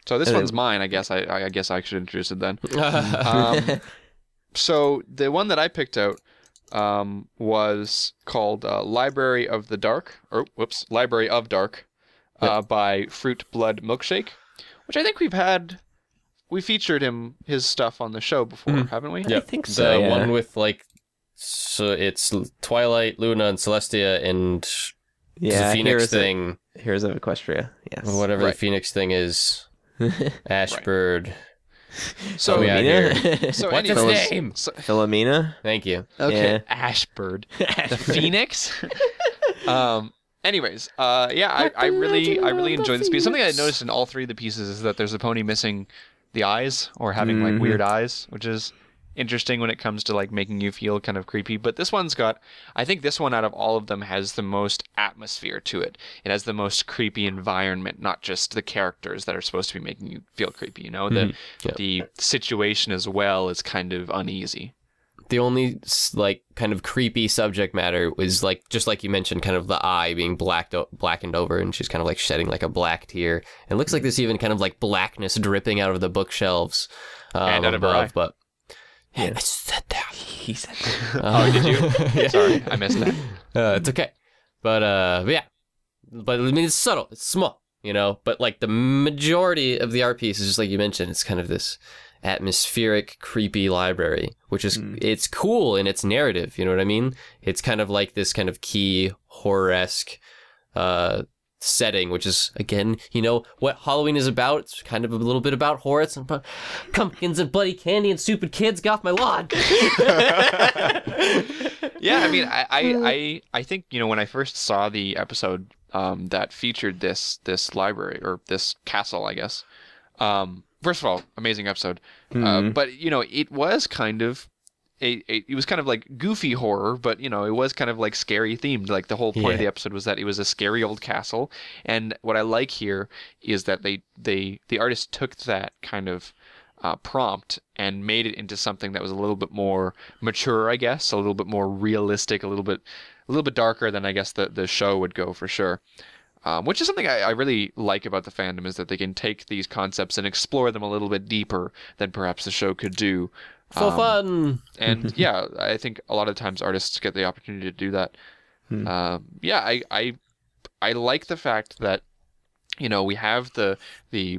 B: So this
C: Uh,
B: one's mine. I guess I, I I guess I should introduce it then. Um, so the one that I picked out um, was called uh, Library of the Dark, or whoops, Library of Dark, uh, by Fruit Blood Milkshake, which I think we've had. We featured him his stuff on the show before, haven't we?
C: I think so,
A: The
C: yeah.
A: one with like so it's Twilight, Luna, and Celestia, and
C: Yeah,
A: the Phoenix
C: here's
A: thing,
C: Of, here's of Equestria. Yes.
A: whatever
B: Right.
A: the Phoenix thing is. Ashbird.
B: So
A: Oh, yeah.
C: Philomena?
B: So
A: What's
B: anyways,
A: its name?
B: so-
C: Philomena?
A: Thank you.
B: okay, Ashbird, the Phoenix. um. Anyways, uh, yeah, I, I really, I really enjoyed this piece. Something I noticed in all three of the pieces is that there's a pony missing the eyes or having like
C: Mhm.
B: weird eyes, which is interesting when it comes to like making you feel kind of creepy. But this one's got, I think this one out of all of them has the most atmosphere to it. It has the most creepy environment, not just the characters that are supposed to be making you feel creepy. You know, the
A: Yeah.
B: the situation as well is kind of uneasy.
A: The only like kind of creepy subject matter was like just like you mentioned, kind of the eye being blacked o- blackened over, and she's kind of like shedding like a black tear. And it looks like there's even kind of like blackness dripping out of the bookshelves um,
B: And out of her
A: above.
B: eye.
A: But
C: Yeah.
A: I said that.
C: He said that.
B: Oh, did you?
A: Yeah.
B: Sorry, I missed that.
A: Uh, it's okay. But uh but yeah. But I mean it's subtle, it's small, you know, but like the majority of the art piece is just like you mentioned, it's kind of this atmospheric, creepy library, which is
C: Mm.
A: it's cool in its narrative, you know what I mean? It's kind of like this kind of key horror-esque uh setting, which is again, you know, what Halloween is about. It's kind of a little bit about horror. and pumpkins and bloody candy and stupid kids. Get off my lawn.
B: yeah, I mean, I, I, I, I think you know when I first saw the episode um, that featured this this library or this castle, I guess. Um, first of all, amazing episode. Uh,
C: Mhm.
B: but you know, it was kind of. A, a, it was kind of like goofy horror, but you know, it was kind of like scary themed. Like the whole point of the episode was that it was a scary old castle, and what I like here is that they they the artist took that kind of uh, prompt and made it into something that was a little bit more mature, I guess, a little bit more realistic, a little bit, a little bit darker than I guess the the show would go for sure. Um, which is something I, I really like about the fandom is that they can take these concepts and explore them a little bit deeper than perhaps the show could do.
A: For
B: Um,
A: fun.
B: and yeah, I think a lot of times artists get the opportunity to do that.
C: Hmm.
B: Um, yeah, I, I I like the fact that you know we have the the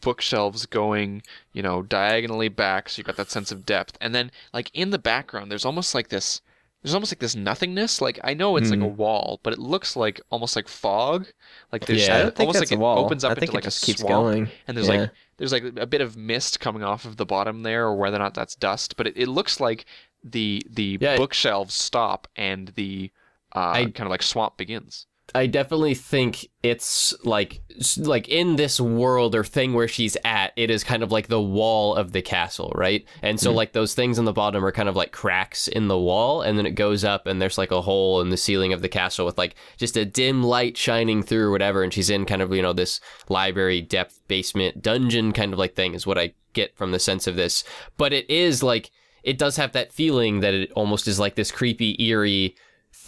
B: bookshelves going you know diagonally back, so you got that sense of depth, and then like in the background, there's almost like this. There's almost like this nothingness. Like I know it's like a
C: Hmm.
B: wall, but it looks like almost like fog. Like there's
A: Yeah.
C: I don't think
B: almost like
C: a wall.
B: it opens up
C: I think
B: into like
C: just
B: a
C: keeps
B: swamp
C: going.
B: and there's
C: Yeah.
B: like there's like a bit of mist coming off of the bottom there or whether or not that's dust but it, it looks like the the
A: Yeah.
B: bookshelves stop and the uh,
A: I-
B: kind of like swamp begins
A: I definitely think it's like like in this world or thing where she's at, it is kind of like the wall of the castle, right? And so
C: Mhm.
A: like those things on the bottom are kind of like cracks in the wall, and then it goes up, and there's like a hole in the ceiling of the castle with like just a dim light shining through or whatever, and she's in kind of you know this library depth basement dungeon kind of like thing is what I get from the sense of this. But it is like it does have that feeling that it almost is like this creepy, eerie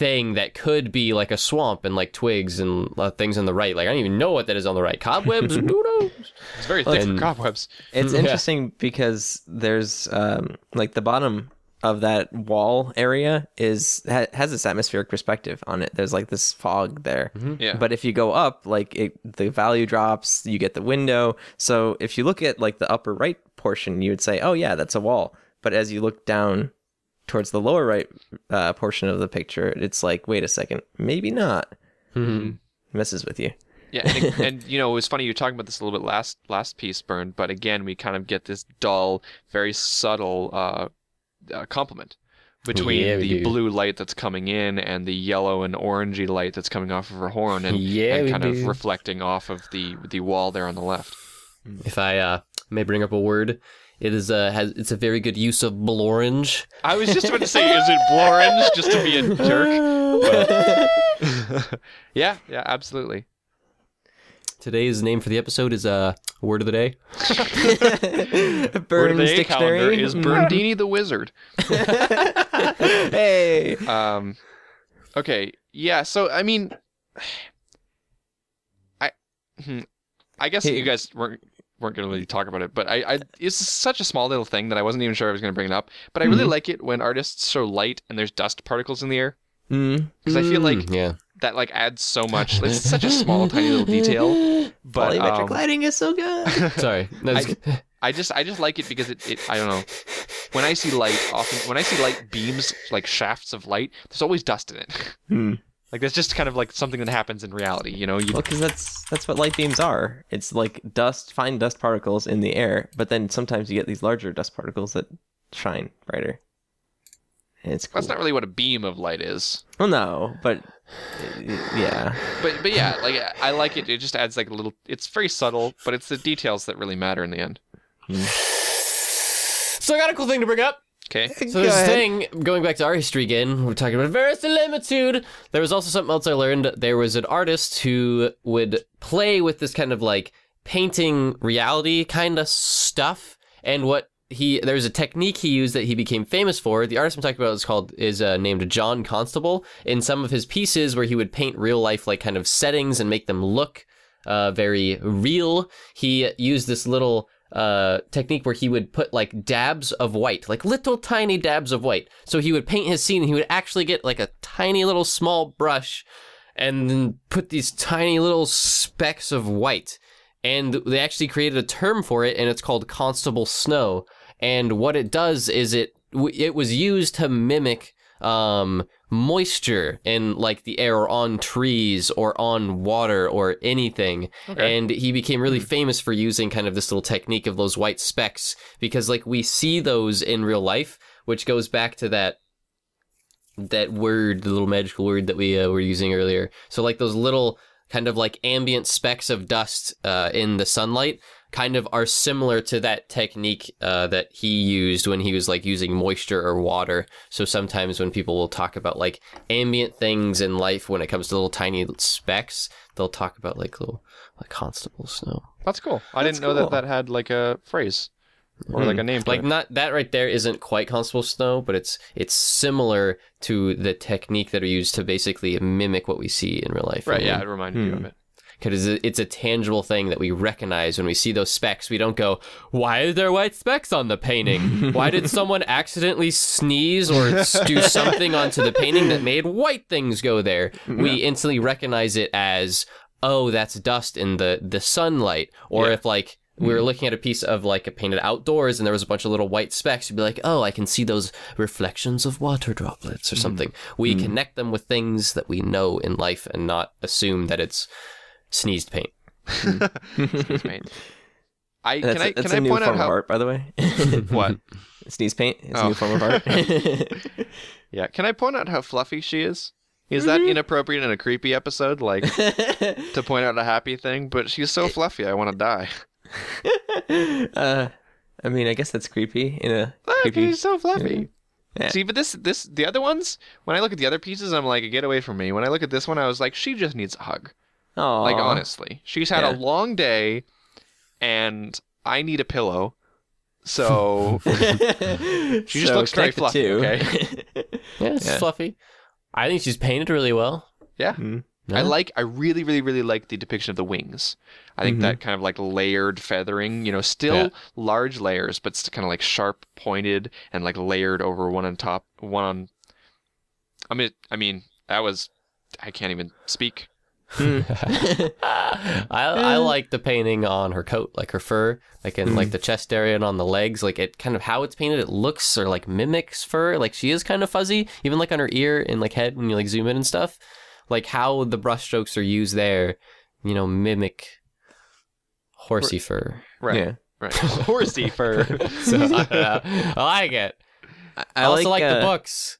A: thing that could be like a swamp and like twigs and uh, things on the right. Like I don't even know what that is on the right. Cobwebs, who knows?
B: it's very thick
A: And-
B: cobwebs
C: It's
A: Yeah.
C: interesting because there's um, like the bottom of that wall area is ha- has this atmospheric perspective on it. There's like this fog there.
B: yeah
C: But if you go up, like it, the value drops, you get the window. So if you look at like the upper right portion, you would say, "Oh yeah, that's a wall." But as you look down towards the lower right uh, portion of the picture, it's like, "Wait a second, maybe not."
A: Mm-hmm.
C: Messes with you.
B: yeah and, and you know it was funny you were talking about this a little bit last last piece Bernd but again we kind of get this dull very subtle uh, uh complement between
A: Yeah,
B: the
A: do.
B: blue light that's coming in and the yellow and orangey light that's coming off of her horn and,
A: Yeah,
B: and
A: we
B: kind of reflecting off of the the wall there on the left
A: If I uh, may bring up a word, it is uh, has it's a very good use of blorange.
B: I was just about to say, is it Blorange just to be a jerk? yeah, yeah, absolutely.
A: Today's name for the episode is uh, word of the day.
B: Word of the day calendar is Berndini the Wizard.
C: hey.
B: Um, okay, yeah. So I mean, I, hmm, I guess
C: Hey.
B: you guys weren't weren't gonna really talk about it, but I, I it's such a small little thing that I wasn't even sure I was gonna bring it up. But I really
C: Mhm.
B: like it when artists show light and there's dust particles in the air
C: Mm.
B: because I feel like
A: Mm, yeah.
B: that like adds so much. It's such a small, tiny little detail. But
C: Volumetric
B: um,
C: lighting is so good.
A: Sorry. It's-
B: I just I just like it because it, it I don't know. When I see light, often when I see light beams like shafts of light, there's always dust in it.
C: Hmm.
B: Like that's just kind of like something that happens in reality, you know. You
C: Well, because that's that's what light beams are. It's like dust, fine dust particles in the air, but then sometimes you get these larger dust particles that shine brighter. And it's cool.
B: that's not really what a beam of light is.
C: Well, no, but yeah,
B: But but yeah, like I like it. It just adds like a little. It's very subtle, but it's the details that really matter in the end. Hmm.
A: So I got a cool thing to bring up.
B: Okay.
A: So this thing, going back to our history again, we're talking about verisimilitude. There was also something else I learned. There was an artist who would play with this kind of like painting reality kind of stuff. And what he, there's a technique he used that he became famous for. The artist I'm talking about is called, is uh, named John Constable. In some of his pieces where he would paint real life like kind of settings and make them look uh, very real, he used this little uh, technique where he would put like dabs of white, like little tiny dabs of white. So he would paint his scene and he would actually get like a tiny little small brush and then put these tiny little specks of white. And they actually created a term for it and it's called constable snow. And what it does is it it was used to mimic um moisture in like the air or on trees or on water or anything.
B: Okay.
A: and he became really famous for using kind of this little technique of those white specks because like we see those in real life which goes back to that that word the little magical word that we uh, were using earlier. So like those little kind of like ambient specks of dust uh, in the sunlight kind of are similar to that technique uh, that he used when he was like using moisture or water. So sometimes when people will talk about like ambient things in life when it comes to little tiny specks, they'll talk about like little like constable snow.
B: That's cool. I
C: That's
B: didn't know
C: cool.
B: that that had like a phrase or like a name.
A: Like
B: it.
A: not that right there isn't quite constable snow, but it's it's similar to the technique that are used to basically mimic what we see in real life.
B: right? Yeah, it reminded you
C: Hmm.
B: of it.
A: Because it's a tangible thing that we recognize when we see those specks. We don't go, "Why are there white specks on the painting? Why did someone accidentally sneeze or do something onto the painting that made white things go there?" We instantly recognize it as, "Oh, that's dust in the the sunlight." Or
B: Yeah.
A: if like we were mm-hmm. looking at a piece of like a painted outdoors and there was a bunch of little white specks, you'd be like, "Oh, I can see those reflections of water droplets or mm-hmm. something." We mm-hmm. connect them with things that we know in life and not assume that it's sneezed paint.
B: Excuse me. I
C: that's,
B: can
C: a,
B: I
C: that's
B: can
C: a
B: I
C: new
B: point
C: form
B: out how
C: of art, by the way.
B: what?
C: Sneeze paint is a
B: Oh.
C: new form of art.
B: Yeah, can I point out how fluffy she is? Is that inappropriate in a creepy episode? Like to point out a happy thing, but she's so fluffy, I want to die.
C: uh, I mean, I guess that's creepy in a
B: Look,
C: creepy.
B: she's so fluffy.
C: Yeah.
B: See, but this, this, the other ones. When I look at the other pieces, I'm like, a get away from me. When I look at this one, I was like, she just needs a hug.
C: Aw.
B: Like honestly, she's had
C: Yeah.
B: a long day, and I need a pillow. So
C: she
B: just looks very fluffy, okay?
A: Yeah, it's
C: Yeah.
A: fluffy. I think she's painted really well.
B: yeah,
C: Mm.
B: I like. I really, really, really like the depiction of the wings. I think
C: Mhm.
B: that kind of like layered feathering. You know, still
A: Yeah.
B: large layers, but kind of like sharp pointed and like layered over one on top, one on. I mean, I mean that was. I can't even speak.
A: I I like the painting on her coat, like her fur, like in like the chest area and on the legs. Like it kind of how it's painted, it looks or like mimics fur. Like she is kind of fuzzy, even like on her ear and like head when you like zoom in and stuff. Like how the brushstrokes are used there, you know, mimic horsey fur.
B: Right.
C: Yeah.
B: Right. Horsey fur.
A: So I, don't. I like it.
C: I,
A: I, also like,
C: uh,
A: the books.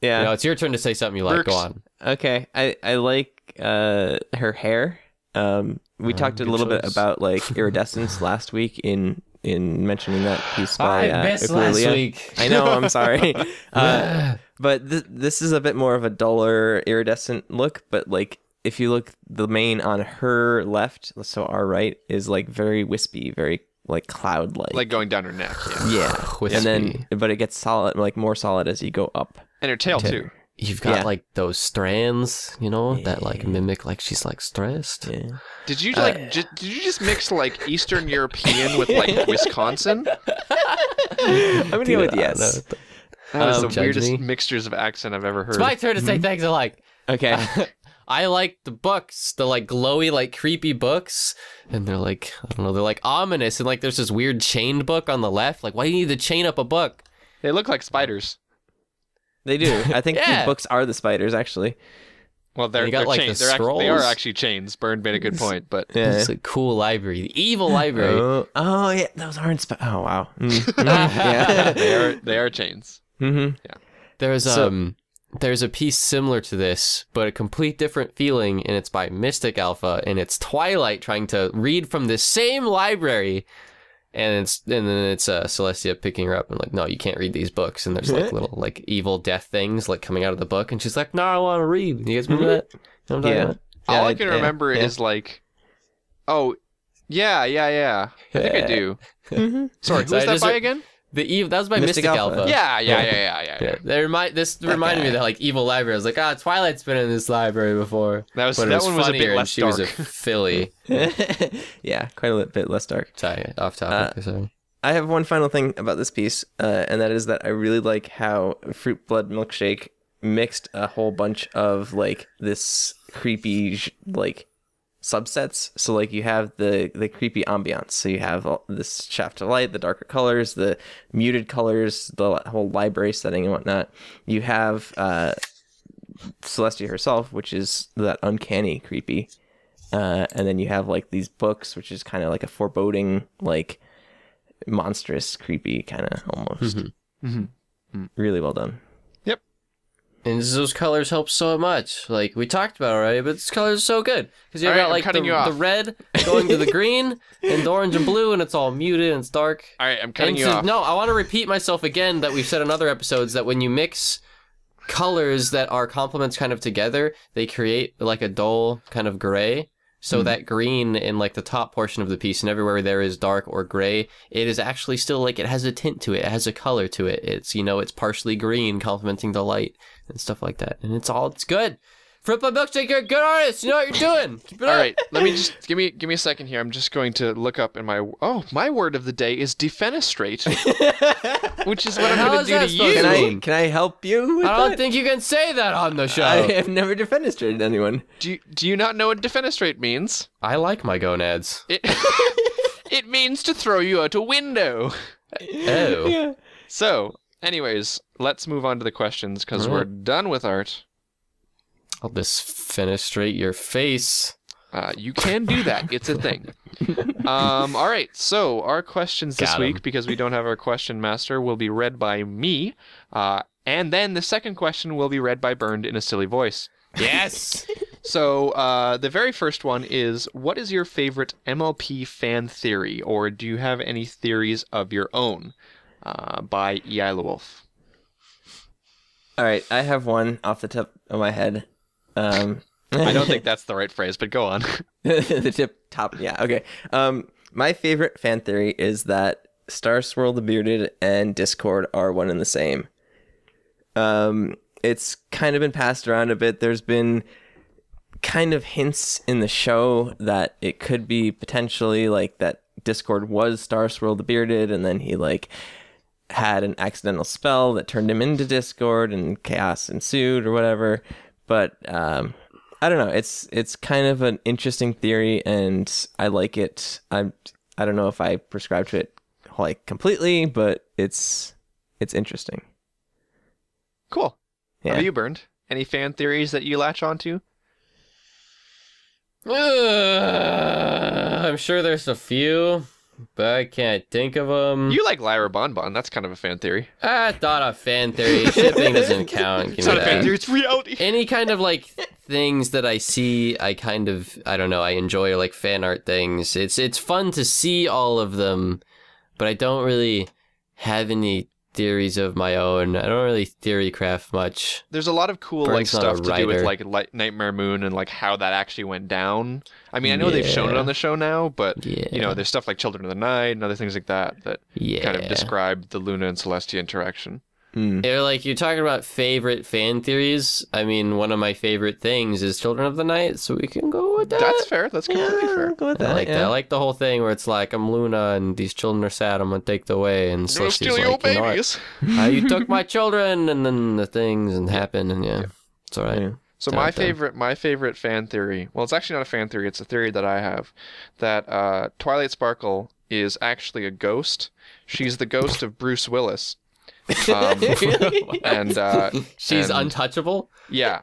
C: Yeah.
A: You know, it's your turn to say something you like. Go on.
C: Okay, I I like uh her hair. Um, we
A: Oh,
C: talked a little bit about like iridescence last week in in mentioning that piece by
A: I
C: uh,
A: missed last week.
C: I know. I'm sorry. uh, but th- this is a bit more of a duller iridescent look. But like, if you look, the mane on her left, so our right, is like very wispy, very like cloud like.
B: like going down her neck. Yeah.
C: yeah, and then but it gets solid, like more solid as you go up.
B: And her tail too.
A: You've got
C: Yeah.
A: like those strands, you know, that like mimic like she's like stressed.
C: Yeah.
B: Did you
C: Uh,
B: like? did you just mix like Eastern European with like Wisconsin?
C: I'm gonna go with
A: Dude, I don't
C: yes.
B: That was
A: Um,
B: the weirdest
A: me.
B: mixtures of accent I've ever heard.
A: It's my turn to say things I like.
C: Okay.
A: I like the books, the like glowy, like creepy books, and they're like I don't know, they're like ominous, and like there's this weird chained book on the left. Like, why do you need to chain up a book?
B: They look like spiders.
C: They do. I think
A: Yeah.
C: the books are the spiders, actually.
B: Well, they're,
A: got,
B: they're
A: like,
B: chains.
A: the
B: They're actually, they are actually chains. Bernd made a good point, but
C: Yeah.
A: It's a cool library, the evil library.
C: Oh, oh, yeah, those aren't. Sp- oh wow. Mm, mm, yeah.
B: they are they are chains.
C: hmm
A: There's
C: So-
A: um there's a piece similar to this, but a complete different feeling, and it's by Mystic Alpha, and it's Twilight trying to read from the same library, and it's and then it's uh, Celestia picking her up and like, no, you can't read these books, and there's like little like evil death things like coming out of the book, and she's like, no, I want to read. You guys remember that? You know what I'm talking
C: Yeah.
A: about?
C: Yeah,
B: All I
C: I-
B: can
C: yeah,
B: remember
C: yeah.
B: is like, oh, yeah, yeah, yeah. I think I do.
C: Mhm.
B: Sorry, who
A: So
B: that
A: just-
B: by again?
A: The evil that was by
C: Mystic
A: Mystic,
C: Alpha.
A: Alpha.
B: Yeah, yeah, yeah, yeah, yeah.
A: Yeah, they remind this reminded me of the like evil library. I was like, ah, Twilight's been in this library before.
B: That was
A: but it
B: that one was a bit less
A: she
B: dark.
A: was a filly.
C: yeah, quite a bit less dark.
A: Sorry, off topic. sorry.
C: I have one final thing about this piece, uh, and that is that I really like how Fruit Blood Milkshake mixed a whole bunch of like this creepy like subsets. So like you have the the creepy ambiance. So you have all, this shaft of light, the darker colors, the muted colors, the whole library setting and whatnot. You have uh, Celestia herself, which is that uncanny creepy. Uh, and then you have like these books, which is kind of like a foreboding, like monstrous, creepy kind of almost. Really well done.
A: And those colors help so much. Like we talked about already, but this colors are so good because you
B: All right,
A: got like the, the red going to the green and the orange and blue, and it's all muted and it's dark.
B: All right, I'm cutting
A: And
B: you off.
A: No, I want to repeat myself again that we've said in other episodes that when you mix colors that are complements kind of together, they create like a dull kind of gray. So hmm. that green in like the top portion of the piece and everywhere there is dark or gray, it is actually still like it has a tint to it. It has a color to it. It's, you know, it's partially green complementing the light and stuff like that. And it's all, it's good. Fruit by Milkshake, you're a good artist. You know what you're doing. Keep it
B: All
A: up.
B: right, let me just give me give me a second here. I'm just going to look up in my oh my word of the day is defenestrate, which is what I'm going to do to you.
C: Can? I can I help you? With
A: I don't
C: that?
A: think you can say that on the show.
C: I have never defenestrated anyone.
B: Do you, do you not know what defenestrate means?
A: I like my gonads.
B: It it means to throw you out a window.
A: Oh.
C: Yeah.
B: So, anyways, let's move on to the questions because we're done with art.
A: I'll just fenestrate your face.
B: Uh, you can do that. It's a thing. Um, all right. So our questions this
A: Got 'em.
B: week, because we don't have our question master, will be read by me, uh, and then the second question will be read by Bernd in a silly voice.
A: Yes.
B: So uh, the very first one is: What is your favorite MLP fan theory, or do you have any theories of your own? Uh, by E. I. Lewolf.
C: All right, I have one off the top of my head. Um,
B: I don't think that's the right phrase, but go on.
C: the tip top. Yeah. Okay. Um, my favorite fan theory is that Star Swirl the Bearded and Discord are one and the same. Um, it's kind of been passed around a bit. There's been kind of hints in the show that it could be potentially like that Discord was Star Swirl the Bearded, and then he like had an accidental spell that turned him into Discord, and chaos ensued or whatever. But um, I don't know. It's it's kind of an interesting theory, and I like it. I'm I don't know if I prescribe to it like completely, but it's it's interesting.
B: Cool. How
C: Yeah.
B: about you, Bernd? Any fan theories that you latch onto?
A: Uh, I'm sure there's a few, but I can't think of them.
B: You like Lyra Bonbon. That's kind of a fan theory.
A: I thought a fan theory. Shipping doesn't count. Give
B: It's
A: me
B: not a fan theory, it's reality.
A: Any kind of like things that I see, I kind of I don't know. I enjoy like fan art things. It's it's fun to see all of them, but I don't really have any theories of my own. I don't really theory craft much.
B: There's a lot of cool
A: Burn's
B: like stuff to do with like Light- Nightmare Moon and like how that actually went down. I mean, I know they've shown it on the show now, but
A: Yeah.
B: you know, there's stuff like Children of the Night and other things like that that
A: Yeah.
B: kind of describe the Luna and Celestia interaction.
C: Mm.
A: You're like you're talking about favorite fan theories. I mean, one of my favorite things is Children of the Night, so we can go with that.
B: That's fair. That's completely
C: Yeah,
B: fair.
C: Go with
A: I like
C: yeah.
A: that. I like the whole thing where it's like I'm Luna and these children are sad. I'm gonna take them away, and
B: gonna your
A: like, you know. Uh, you took my children, and then the things and happen, and yeah, it's all right.
C: Yeah.
B: So my favorite, my favorite fan theory. Well, it's actually not a fan theory. It's a theory that I have that uh, Twilight Sparkle is actually a ghost. She's the ghost of Bruce Willis. Um, and uh,
A: She's
B: and-
A: untouchable.
B: yeah,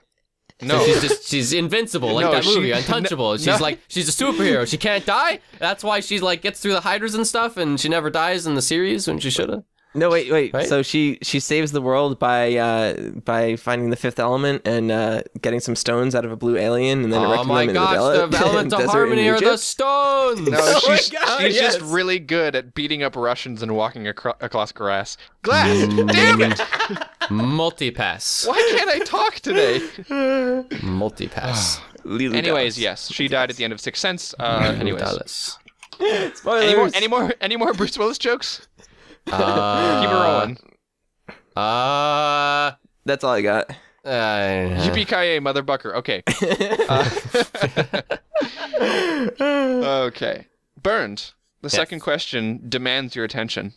A: So
B: no,
A: she's just she's invincible, like
B: No,
A: that
B: she-
A: movie,
B: no-
A: Untouchable. she's
B: no.
A: like she's a superhero. She can't die. That's why she like gets through the hydras and stuff, and she never dies in the series when she should have.
C: No, wait, wait.
A: Right?
C: So she she saves the world by uh by finding the fifth element and uh getting some stones out of a blue alien and then
A: Oh
C: erecting
A: my
C: them in
A: gosh,
C: the,
A: the elements of harmony are the
C: Egypt.
A: stones.
B: no,
C: Oh my
B: she's,
C: God,
B: she's just really good at beating up Russians and walking acro- across grass. Glass, damn it!
A: Multipass.
B: Why can't I talk today?
A: Multipass.
C: Lily
B: Anyways,
C: Dallas.
B: yes, she died at the end of Sixth Sense. Uh, anyways,
A: Dallas.
C: Spoilers.
B: any more, any more, any more Bruce Willis jokes?
A: Uh,
B: Keep it rolling.
A: Uh,
C: That's all I got.
A: uh,
B: Yippee mother bucker. Okay. Uh, okay. Bernd. The second question demands your attention.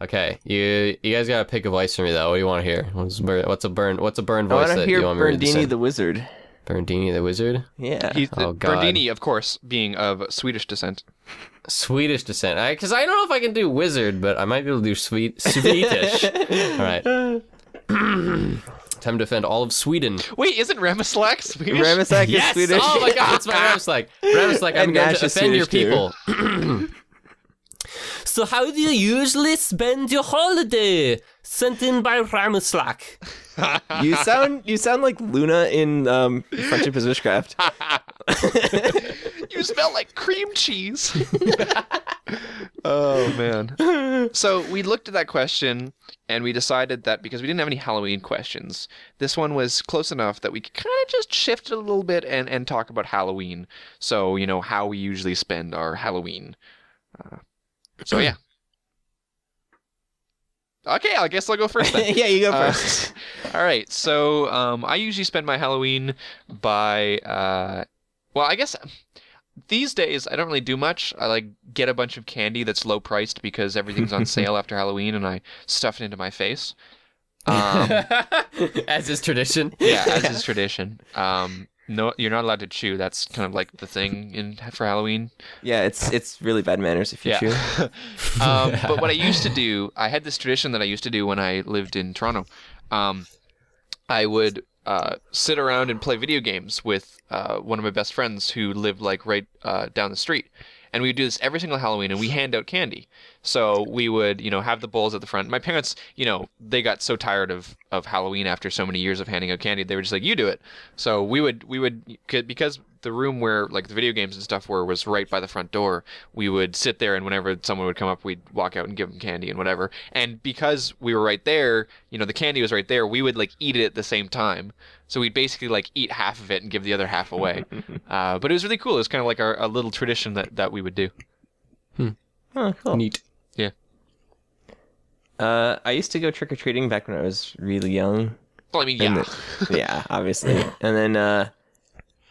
A: okay, you you guys gotta pick a voice for me though. What do you want to hear? What's, bur- what's a burn? What's a burn
C: I
A: voice
C: want to
A: that
C: hear
A: you want me to
C: Berndini
A: send?
C: the Wizard.
A: Berndini the wizard,
C: Yeah.
B: He's
A: Oh, God.
B: Bernardini, of course, being of Swedish descent.
A: Swedish descent. Because I, don't know if I can do wizard, but I might be able to do sweet Swedish. all right. Time to defend all of Sweden.
B: Wait, isn't Ramislak Swedish?
C: Ramisak is
A: Yes!
C: Swedish.
A: Oh my god, it's my Ramislak. Ramislak, I'm going
C: Nash
A: to
C: is
A: offend your people. so how do you usually spend your holiday? Sent in by Ramislak.
C: you sound you sound like Luna in um, Friendship is Witchcraft.
B: you smell like cream cheese. oh man. So we looked at that question and we decided that because we didn't have any Halloween questions, this one was close enough that we could kind of just shift it a little bit and, and talk about Halloween. So, you know, how we usually spend our Halloween. Uh, so yeah. Okay, I guess I'll go first then.
C: yeah, you go
B: Uh,
C: first.
B: all right. So um, I usually spend my Halloween by, uh, well, I guess these days I don't really do much. I like get a bunch of candy that's low priced because everything's on sale after Halloween, and I stuff it into my face. Um,
A: As is tradition.
B: yeah, as is tradition. Um, no, you're not allowed to chew. That's kind of like the thing in for Halloween.
C: yeah, it's it's really bad manners if you chew.
B: um, but what I used to do, I had this tradition that I used to do when I lived in Toronto. Um, I would uh, sit around and play video games with uh, one of my best friends who lived like right uh, down the street. And we would do this every single Halloween, and we hand out candy. So we would, you know, have the bowls at the front. My parents, you know, they got so tired of, of Halloween after so many years of handing out candy, they were just like, "You do it." So we would, we would, because the room where like the video games and stuff were was right by the front door. We would sit there, and whenever someone would come up, we'd walk out and give them candy and whatever. And because we were right there, you know, the candy was right there. We would like eat it at the same time. So we'd basically like eat half of it and give the other half away. uh, but it was really cool. It was kind of like our, a little tradition that that we would do.
C: Oh, cool.
A: Neat.
C: Uh, I used to go trick or treating back when I was really young.
B: Well, I mean, yeah.
C: the- yeah, obviously. And then, uh,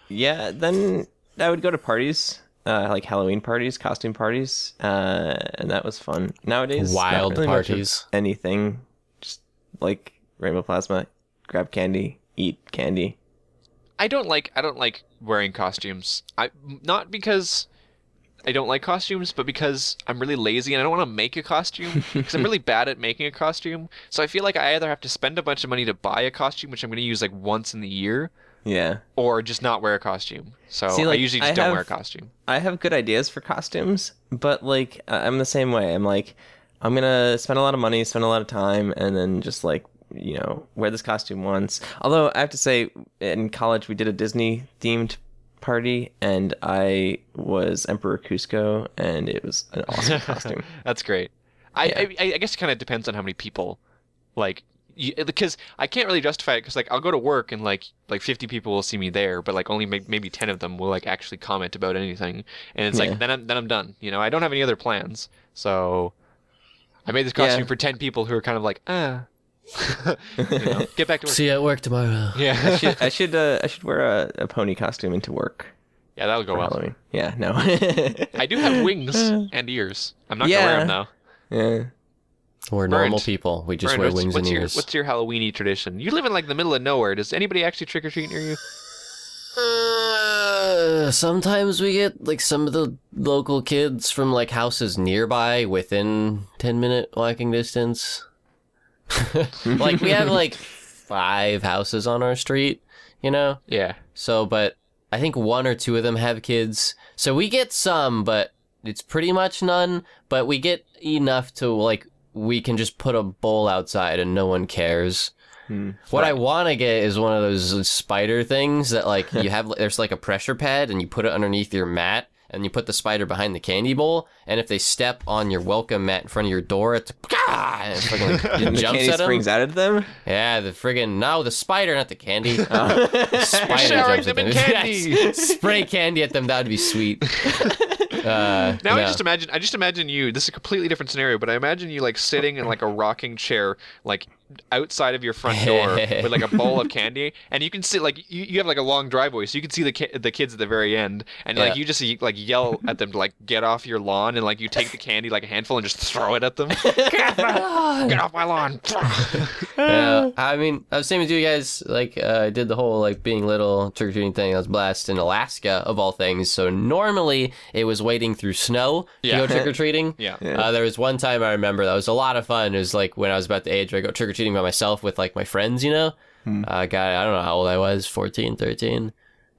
C: yeah, then I would go to parties, uh, like Halloween parties, costume parties, uh, and that was fun. Nowadays,
A: Wild
C: really
A: parties.
C: anything, just like Rainbow Plasma, grab candy, eat candy.
B: I don't like I don't like wearing costumes. I not because I don't like costumes, but because I'm really lazy and I don't want to make a costume because I'm really bad at making a costume. So I feel like I either have to spend a bunch of money to buy a costume, which I'm going to use like once in the year,
C: Yeah,
B: or just not wear a costume. So
C: See,
B: I usually just
C: I
B: don't
C: have-
B: wear a costume. I
C: I have good ideas for costumes, but like I'm the same way. I'm like, I'm gonna spend a lot of money, spend a lot of time, and then just like you know wear this costume once. Although I have to say, in college we did a Disney themed party, and I was Emperor Kuzco, and it was an awesome costume.
B: That's great. I
C: Yeah.
B: I, I guess it kind of depends on how many people, like, you, because I can't really justify it because like I'll go to work and like like 50 people will see me there, but like only may- maybe 10 of them will like actually comment about anything, and it's
C: Yeah.
B: like then I'm then I'm done. You know, I don't have any other plans, so I made this
C: Yeah.
B: costume for 10 people who are kind of like ah, you know, get back to work.
A: See you at work tomorrow.
C: I
B: Yeah,
C: should I should uh, I should wear a, a pony costume into work
B: yeah, that'll go
C: for
B: well.
C: Halloween. Yeah, no.
B: I do have wings and ears. I'm not
C: Yeah.
B: gonna wear them though.
C: yeah.
A: We're normal people. We just
B: Brian,
A: wear wings
B: what's
A: and
B: your
A: ears.
B: what's your Halloweeny tradition? You live in like the middle of nowhere. Does anybody actually trick or treat near you?
A: Uh, sometimes we get like some of the local kids from like houses nearby within 10 minute walking distance. like we have like five houses on our street, you know?
B: Yeah.
A: So, but I think one or two of them have kids. So we get some, but it's pretty much none. But we get enough to like we can just put a bowl outside and no one cares.
C: Hmm.
A: What I want to get is one of those spider things that like you have. There's like a pressure pad and you put it underneath your mat. And you put the spider behind the candy bowl, and if they step on your welcome mat in front of your door, it's "Gah!" and it fucking, like, it
C: the
A: jumps
C: candy
A: at 'em.
C: springs out at them.
A: Yeah, the friggin' no, the spider, not the candy.
C: Oh.
A: Spider
B: showering
A: jumps at
B: them in
A: them.
B: candy.
A: Yes. Spray candy at them. That would be sweet. Uh,
B: Now I just imagine I just imagine you. This is a completely different scenario, but I imagine you like sitting in like a rocking chair, like outside of your front door with like a bowl of candy, and you can see like you, you have like a long driveway, so you can see the ki- the kids at the very end, and like you just like yell at them to like get off your lawn, and like you take the candy like a handful and just throw it at them. get, off my, get off my lawn.
A: yeah, I mean, I was saying with you guys, like, uh, I did the whole like being little trick or treating thing. I was blessed in Alaska of all things. So normally it was wading through snow
B: Yeah.
A: to go trick or treating.
B: yeah.
C: Yeah.
A: Uh, there was one time I remember that was a lot of fun. It was like when I was about the age where I go trick or treating by myself with like my friends, you know?
C: Hmm.
A: Uh, got, I don't know how old I was, 14, 13,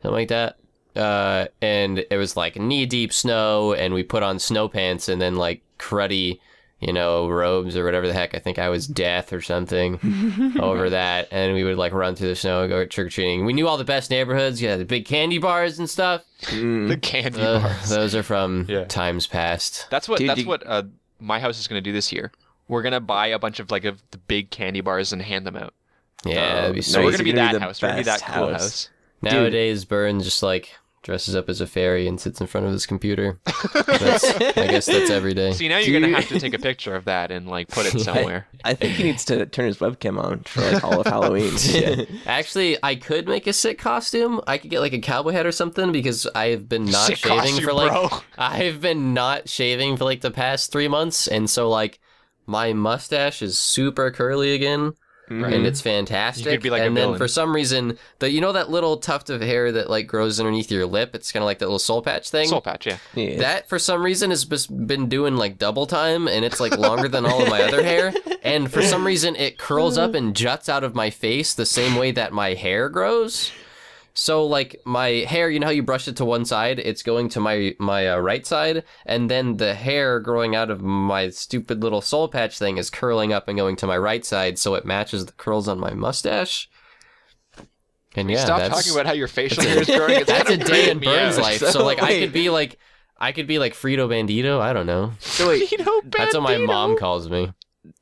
A: something like that. Uh, and it was like knee deep snow, and we put on snow pants and then like cruddy, you know, robes or whatever the heck. I think I was death or something over that. And we would like run through the snow and go trick or treating. We knew all the best neighborhoods. Yeah, the big candy bars and stuff.
C: Mm.
B: The candy
A: Uh,
B: bars.
A: those are from
B: Yeah.
A: times past.
B: That's what
C: Dude,
B: that's
C: you-
B: what uh, my house is gonna do this year. We're gonna buy a bunch of like of the big candy bars and hand them out.
A: Yeah,
C: um,
A: that'd be
C: nice.
B: So we're gonna be
C: gonna
B: that
C: be
B: house. We're gonna be that cool
C: house.
B: house.
A: Nowadays, Burns just like dresses up as a fairy and sits in front of his computer. I guess that's every day.
B: See, now you're gonna have to take a picture of that and like put it somewhere.
C: I think he needs to turn his webcam on for like all of Halloween.
A: Actually, I could make a sick costume. I could get like a cowboy hat or something because I've been not
B: Sick
A: shaving
B: costume,
A: for like
B: bro.
A: I've been not shaving for like the past three months, and so like my mustache is super curly again. Mm-hmm. and it's fantastic.
B: You could be like a
A: and then
B: villain.
A: for some reason, the you know that little tuft of hair that like grows underneath your lip. It's kind of like that little soul patch thing.
B: Soul patch, yeah.
C: Yeah.
A: That for some reason has bes- been doing like double time, and it's like longer than all of my other hair. And for some reason, it curls up mm. and juts out of my face the same way that my hair grows. So like my hair, you know how you brush it to one side, it's going to my my uh, right side, and then the hair growing out of my stupid little soul patch thing is curling up and going to my right side, so it matches the curls on my mustache. And yeah,
B: Stop talking about how your facial hair is growing. It's
A: that's a day in Bernd's
B: out.
A: life. So,
C: So
A: like I could be like I could be like Frito Bandito. I don't know.
C: so wait,
B: know,
A: That's what my mom calls me.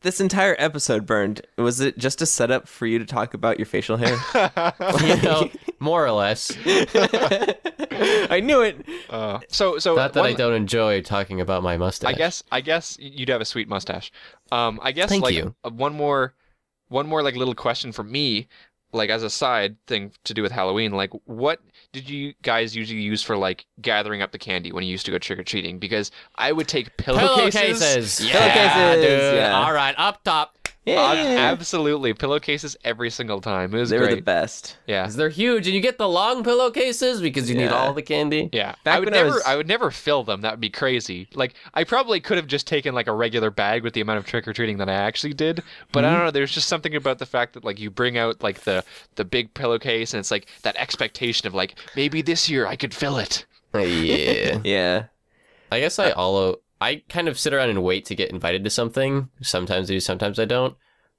C: This entire episode Bernd. Was it just a setup for you to talk about your facial hair?
A: You know, more or less.
C: I knew it.
B: Uh, so, so
A: Not that I don't enjoy talking about my mustache.
B: I guess I guess you'd have a sweet mustache. Um, I guess
A: Thank
B: like
A: you.
B: uh, one more, one more like little question for me, like as a side thing to do with Halloween. Like, what did you guys usually use for like gathering up the candy when you used to go trick or treating? Because I would take pillowcases.
A: pillowcases. Yeah,
C: Pillowcases,
A: dude.
C: yeah.
A: All right, up top.
C: Yeah,
B: Uh, absolutely, pillowcases every single time. It was
C: they were the
B: great.
C: best.
B: yeah.
A: 'Cause They're huge, and you get the long pillowcases because you need all the candy.
B: Yeah,
C: Back
B: I would
C: when I
B: never,
C: was-
B: I would never fill them. That would be crazy. Like, I probably could have just taken like a regular bag with the amount of trick or treating that I actually did. But I
C: Mm-hmm.
B: don't know. There's just something about the fact that like you bring out like the the big pillowcase, and it's like that expectation of like maybe this year I could fill it.
A: Yeah.
C: Yeah.
A: I guess I allo I kind of sit around and wait to get invited to something. Sometimes I do, sometimes I don't.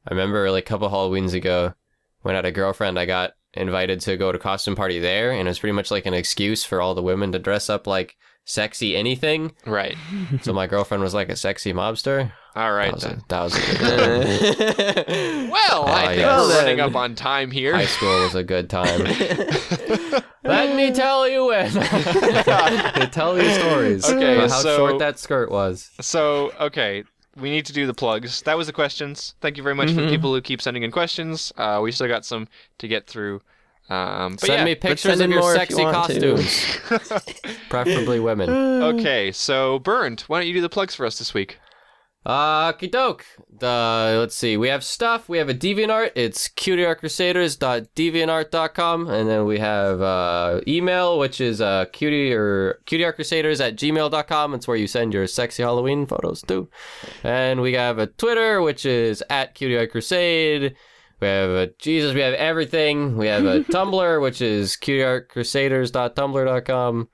A: I remember like a couple Halloweens ago when I had a girlfriend, I got invited to go to costume party there, and it was pretty much like an excuse for all the women to dress up like sexy anything.
B: Right.
A: So my girlfriend was like a sexy mobster.
B: All right.
A: That
B: right.
A: was a, that was a good time.
B: Well, I
A: Ah,
B: think
A: yes.
B: we're running up on time here.
A: High school was a good time. Let me tell you when. tell you stories.
B: Okay,
A: about how
B: so-
A: short that skirt was.
B: So, okay, we need to do the plugs. That was the questions. Thank you very much for
A: Mm-hmm.
B: the people who keep sending in questions. Uh, we still got some to get through. Um,
A: Send
B: yeah.
A: me pictures of
C: in
A: your
C: if you
A: sexy costumes. Preferably women.
B: Okay, so Bernd, why don't you do the plugs for us this week?
A: Uh, Kidoke. Uh, let's see. We have stuff. We have a DeviantArt. It's cutieartcrusaders.deviantart.com. And then we have uh, email, which is uh, cutie or cutieartcrusaders at gmail.com. It's where you send your sexy Halloween photos to. And we have a Twitter, which is at cutieartcrusade. We have a Jesus. We have everything. We have a Tumblr, which is cutieartcrusaders.tumblr.com.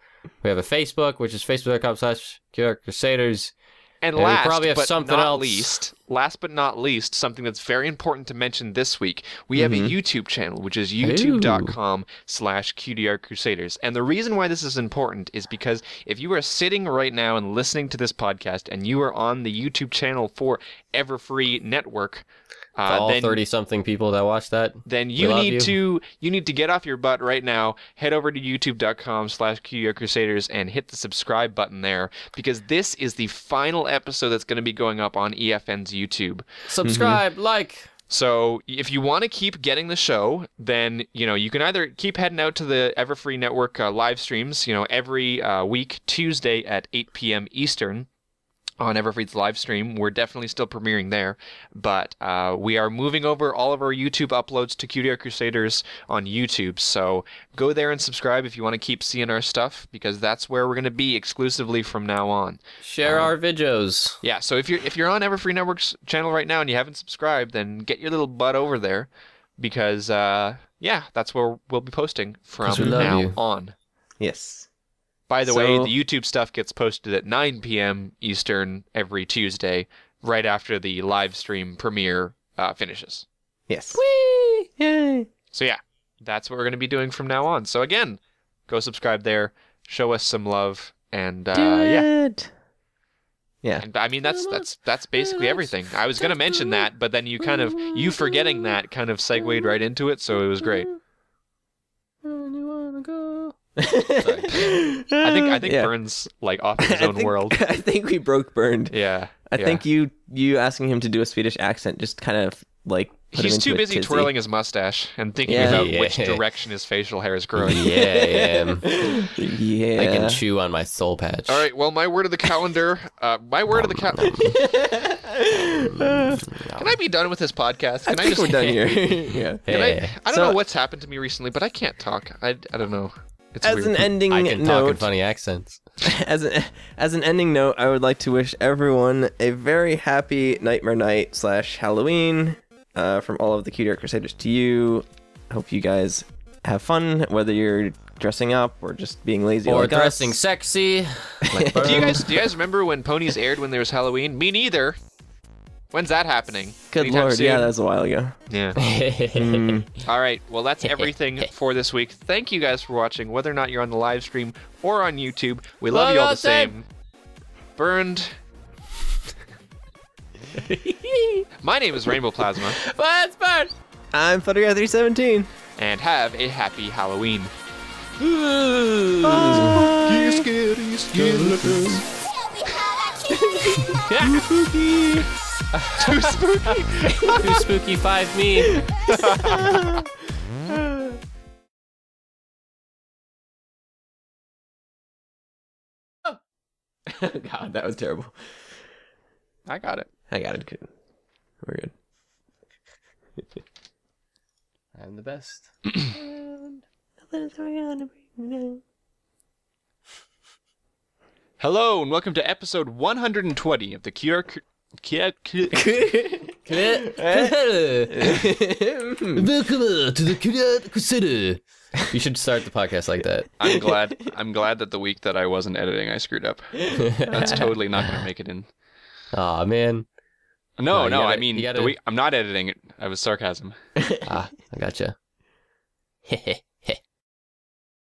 A: We have a Facebook, which is facebook.com slash cutieartcrusaders.
B: And
A: we
B: last
A: probably have
B: but
A: something
B: not
A: else.
B: least, last but not least, something that's very important to mention this week. We have
A: Mm-hmm.
B: a YouTube channel, which is youtube.com slash cutieartcrusaders. And the reason why this is important is because if you are sitting right now and listening to this podcast and you are on the YouTube channel for Everfree Network, uh,
A: all
B: then
A: 30 something people that watch that.
B: then you need
A: you.
B: to you need to get off your butt right now head over to youtube.com slash crusaders and hit the subscribe button there because this is the final episode that's going to be going up on efn's youtube
A: Subscribe, like.
B: so if you want to keep getting the show then you know you can either keep heading out to the everfree network uh, live streams you know every uh, week tuesday at 8 p.m eastern on Everfree's live stream. We're definitely still premiering there, but uh, we are moving over all of our YouTube uploads to Cutie Art Crusaders on YouTube. So go there and subscribe if you want to keep seeing our stuff, because that's where we're going to be exclusively from now on.
A: Share our videos.
B: Yeah. So if you're if you're on Everfree Network's channel right now and you haven't subscribed, then get your little butt over there, because uh, yeah, that's where we'll be posting from now
A: you.
B: on.
C: Yes.
B: By the way, the YouTube stuff gets posted at 9 p.m. Eastern every Tuesday, right after the live stream premiere uh, finishes.
C: Yes.
A: Whee!
C: Yay.
B: So, yeah, that's what we're going to be doing from now on. So, again, go subscribe there, show us some love, and uh,
C: Do
B: yeah.
C: it. Yeah.
B: And, I mean, that's that's that's basically everything. I was going to mention that, but then you kind of you forgetting that kind of segued right into it, so it was great.
C: I
B: I think I think
C: yeah.
B: Bernd's like off in his
C: I
B: own
C: think-
B: world.
C: I think we broke Bernd.
B: Yeah,
C: I
B: yeah.
C: think you you asking him to do a Swedish accent just kind of like put
B: He's
C: him
B: too busy twirling his mustache and thinking
C: Yeah.
B: about which direction his facial hair is growing.
A: Yeah, I am.
C: yeah.
A: I can chew on my soul patch.
B: All right. Well, my word of the calendar. Uh, my word of the calendar. Can I be done with this podcast?
C: I
B: Can I,
C: think
B: just?
C: we're done here. yeah.
B: Can I, I don't
C: So-
B: know what's happened to me recently, but I can't talk. I, I don't know. It's
C: As an ending
A: I can talk in
C: note,
A: funny accents.
C: as an as an ending note, I would like to wish everyone a very happy Nightmare Night slash Halloween uh, from all of the Cutie Art Crusaders to you. Hope you guys have fun, whether you're dressing up or just being lazy
A: Or
C: like
A: dressing
C: us.
A: sexy. Like
B: do you guys do you guys remember when ponies aired when there was Halloween? Me neither. When's that happening?
C: Good
B: Anytime
C: lord, yeah, that was a while ago.
B: yeah.
C: Mm,
B: All right. Well, that's everything for this week. Thank you guys for watching, whether or not you're on the live stream or on YouTube. We love
A: Love
B: you all the
A: y'all,
B: same. Bernd. My name is Rainbow Plasma,
A: Let's burn.
C: I'm Flutter 317.
B: and have a happy Halloween.
A: Too spooky Too spooky. five me.
C: God, that was terrible.
B: I got it.
C: I got it. Good. We're good.
A: I'm the best.
B: Hello, and welcome to episode 120 of the QR. Cr- Kia- Kia-
A: Welcome to the Curious Crusader. You should start the podcast like that.
B: I'm glad. I'm glad that the week that I wasn't editing, I screwed up. That's totally not going to make it in.
A: Aw, man.
B: No,
A: No,
B: no. I
A: gotta-
B: mean,
A: gotta-
B: the week I'm not editing it. I was sarcasm.
A: Ah, I gotcha.